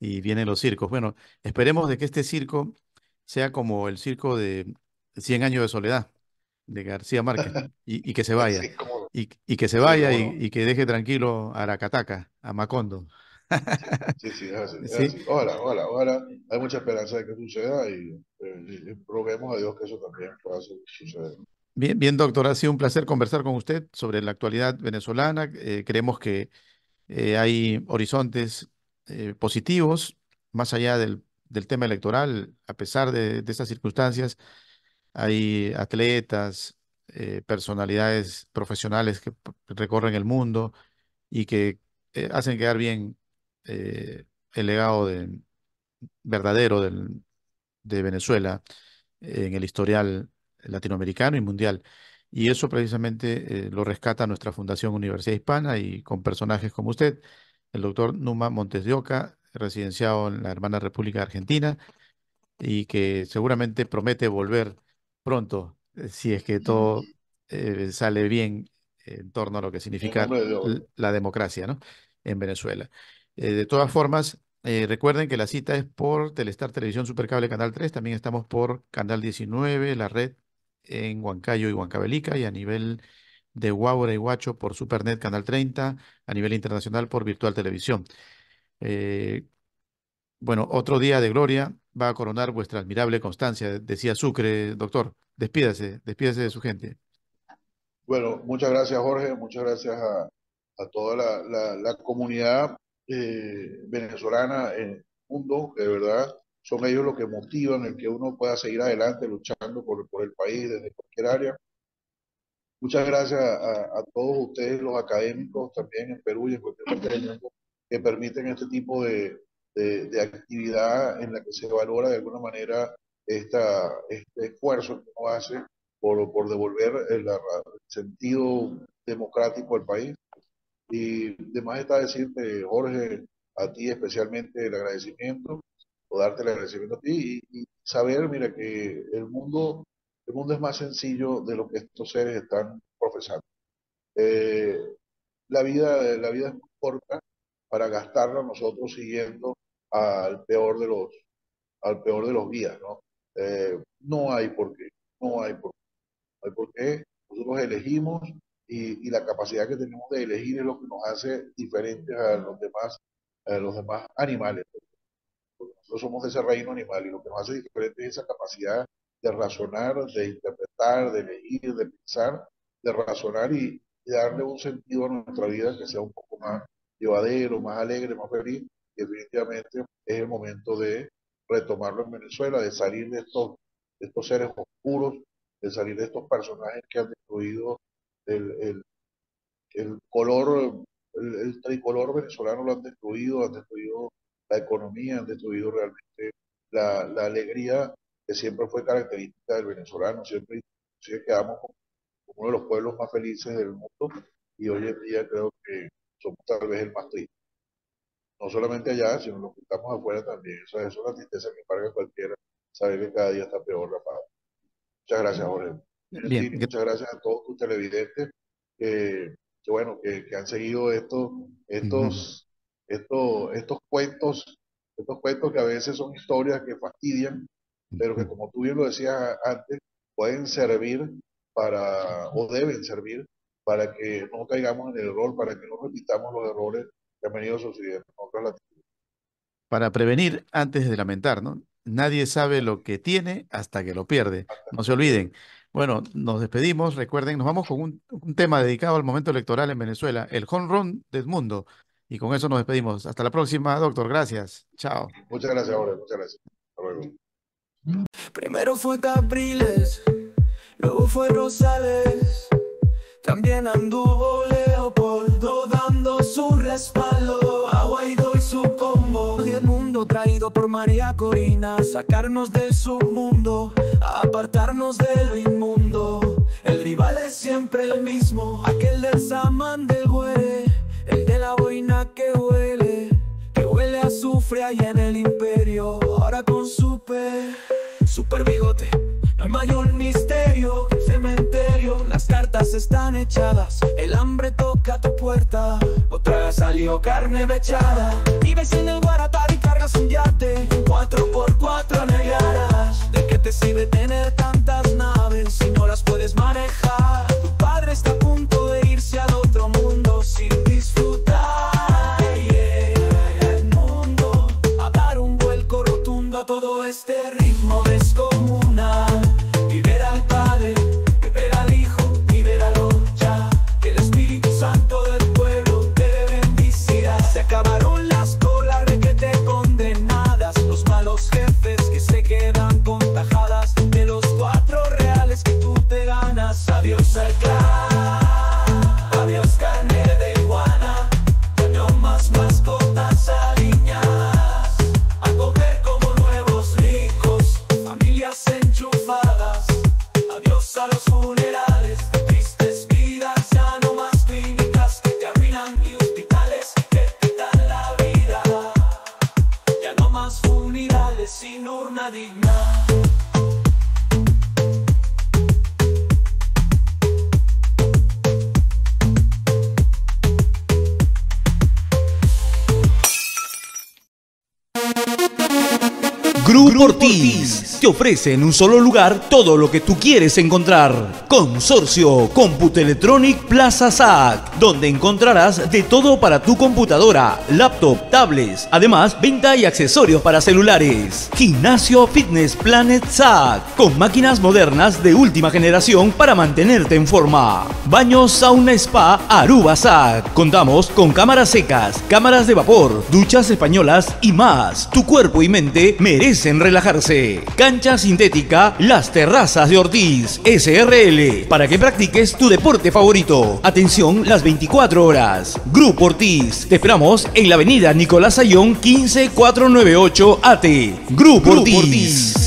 y vienen los circos. Bueno, esperemos de que este circo sea como el circo de Cien años de soledad de García Márquez. Y, y que se vaya. Sí. Y, y que se Sí, vaya y, que deje tranquilo a Aracataca, a Macondo. Sí, sí, es así, es Sí, así. Hay mucha esperanza de que suceda y, eh, y roguemos a Dios que eso también pueda su- suceder. bien, bien, doctor, ha sido un placer conversar con usted sobre la actualidad venezolana. Eh, creemos que eh, hay horizontes eh, positivos, más allá del, del tema electoral, a pesar de, de estas circunstancias, hay atletas, eh, personalidades profesionales que recorren el mundo y que eh, hacen quedar bien el legado de- verdadero de Venezuela en el historial latinoamericano y mundial. Y eso precisamente lo rescata nuestra Fundación Universidad Hispana y con personajes como usted, el doctor Numa Montes de Oca, residenciado en la hermana República Argentina y que seguramente promete volver pronto, eh, si es que todo eh, sale bien en torno a lo que significa la democracia, ¿no? en Venezuela. Eh, de todas formas, eh, recuerden que la cita es por Telestar Televisión Supercable Canal 3, también estamos por Canal 19, la red en Huancayo y Huancavelica, y a nivel de Guaura y Huacho por Supernet Canal 30, a nivel internacional por Virtual Televisión. Eh, bueno, otro día de gloria va a coronar vuestra admirable constancia, decía Sucre, doctor. Despídase, despídase de su gente. Bueno, muchas gracias Jorge, muchas gracias a, toda la, la- comunidad eh, venezolana en el mundo, de verdad son ellos los que motivan el que uno pueda seguir adelante luchando por, por el país desde cualquier área. Muchas gracias a, todos ustedes, los académicos también en Perú y en cualquier parte del mundo, que permiten este tipo de, de, actividad en la que se valora de alguna manera esta, este esfuerzo que uno hace por, por devolver el, el sentido democrático al país. Y además está decirte, Jorge, a ti especialmente el agradecimiento, o darte el agradecimiento a ti y, saber, mira, que el mundo, el mundo es más sencillo de lo que estos seres están profesando. Eh, la, vida, la vida es corta para gastarla nosotros siguiendo al peor de los, al peor de los guías, ¿no? Eh, no hay por qué, no hay por qué. No hay por qué. Nosotros elegimos y, y, la capacidad que tenemos de elegir es lo que nos hace diferentes a los demás, a los demás animales. nosotros somos de ese reino animal y lo que nos hace diferente es esa capacidad de razonar, de interpretar, de elegir, de pensar, de razonar y, darle un sentido a nuestra vida que sea un poco más llevadero, más alegre, más feliz. Y definitivamente es el momento de retomarlo en Venezuela, de salir de estos, estos seres oscuros, de salir de estos personajes que han destruido el, el, color, el, tricolor venezolano lo han destruido, han destruido la economía, han destruido realmente la, la alegría que siempre fue característica del venezolano, siempre, quedamos como, uno de los pueblos más felices del mundo y hoy en día creo que somos tal vez el más triste. No solamente allá, sino los que estamos afuera también. Eso, es una tristeza que paga cualquiera, saber que cada día está peor la paz. Muchas gracias, Jorge. Bien. muchas gracias a todos tus televidentes que, bueno, que, han seguido estos, estos, estos, estos cuentos, estos cuentos que a veces son historias que fastidian, pero que como tú bien lo decías antes, pueden servir para, o deben servir para que no caigamos en el error, para que no repitamos los errores que han venido sucediendo en otras latitudes. Para prevenir antes de lamentar, ¿no? Nadie sabe lo que tiene hasta que lo pierde. No se olviden. Bueno, nos despedimos. Recuerden, nos vamos con un, tema dedicado al momento electoral en Venezuela, el home run del mundo. Y con eso nos despedimos. Hasta la próxima, doctor. Gracias. Chao. Muchas gracias, Jorge. Muchas gracias. Hasta luego. Primero fue Capriles, luego fue Rosales, también anduvo Leopoldo dando su respaldo. A Guaidó y su combo. Y el mundo traído por María Corina, sacarnos de su mundo apartarnos de lo inmundo. El rival es siempre el mismo, aquel del Saman del güey, el de la boina que huele, huele a azufre allá en el imperio. Ahora con super, super bigote, no hay mayor misterio cementerio. Las cartas están echadas, el hambre toca tu puerta. Otra salió carne mechada, vives en el Guaratar y cargas un yate, cuatro por cuatro negarás. ¿De qué te sirve tener tantas naves si no las puedes manejar? Tu padre está a punto todo este ritmo ofrece en un solo lugar todo lo que tú quieres encontrar. Consorcio Computelectronic Plaza SAC, donde encontrarás de todo para tu computadora, laptop, tablets, además venta y accesorios para celulares. Gimnasio Fitness Planet SAC, con máquinas modernas de última generación para mantenerte en forma. Baño Sauna Spa Aruba SAC. Contamos con cámaras secas, cámaras de vapor, duchas españolas y más. Tu cuerpo y mente merecen relajarse. Cancha sintética Las Terrazas de Ortiz, SRL, para que practiques tu deporte favorito. Atención las 24 horas. Grupo Ortiz, te esperamos en la avenida Nicolás Ayón 15498 AT. Grupo, Grupo Ortiz.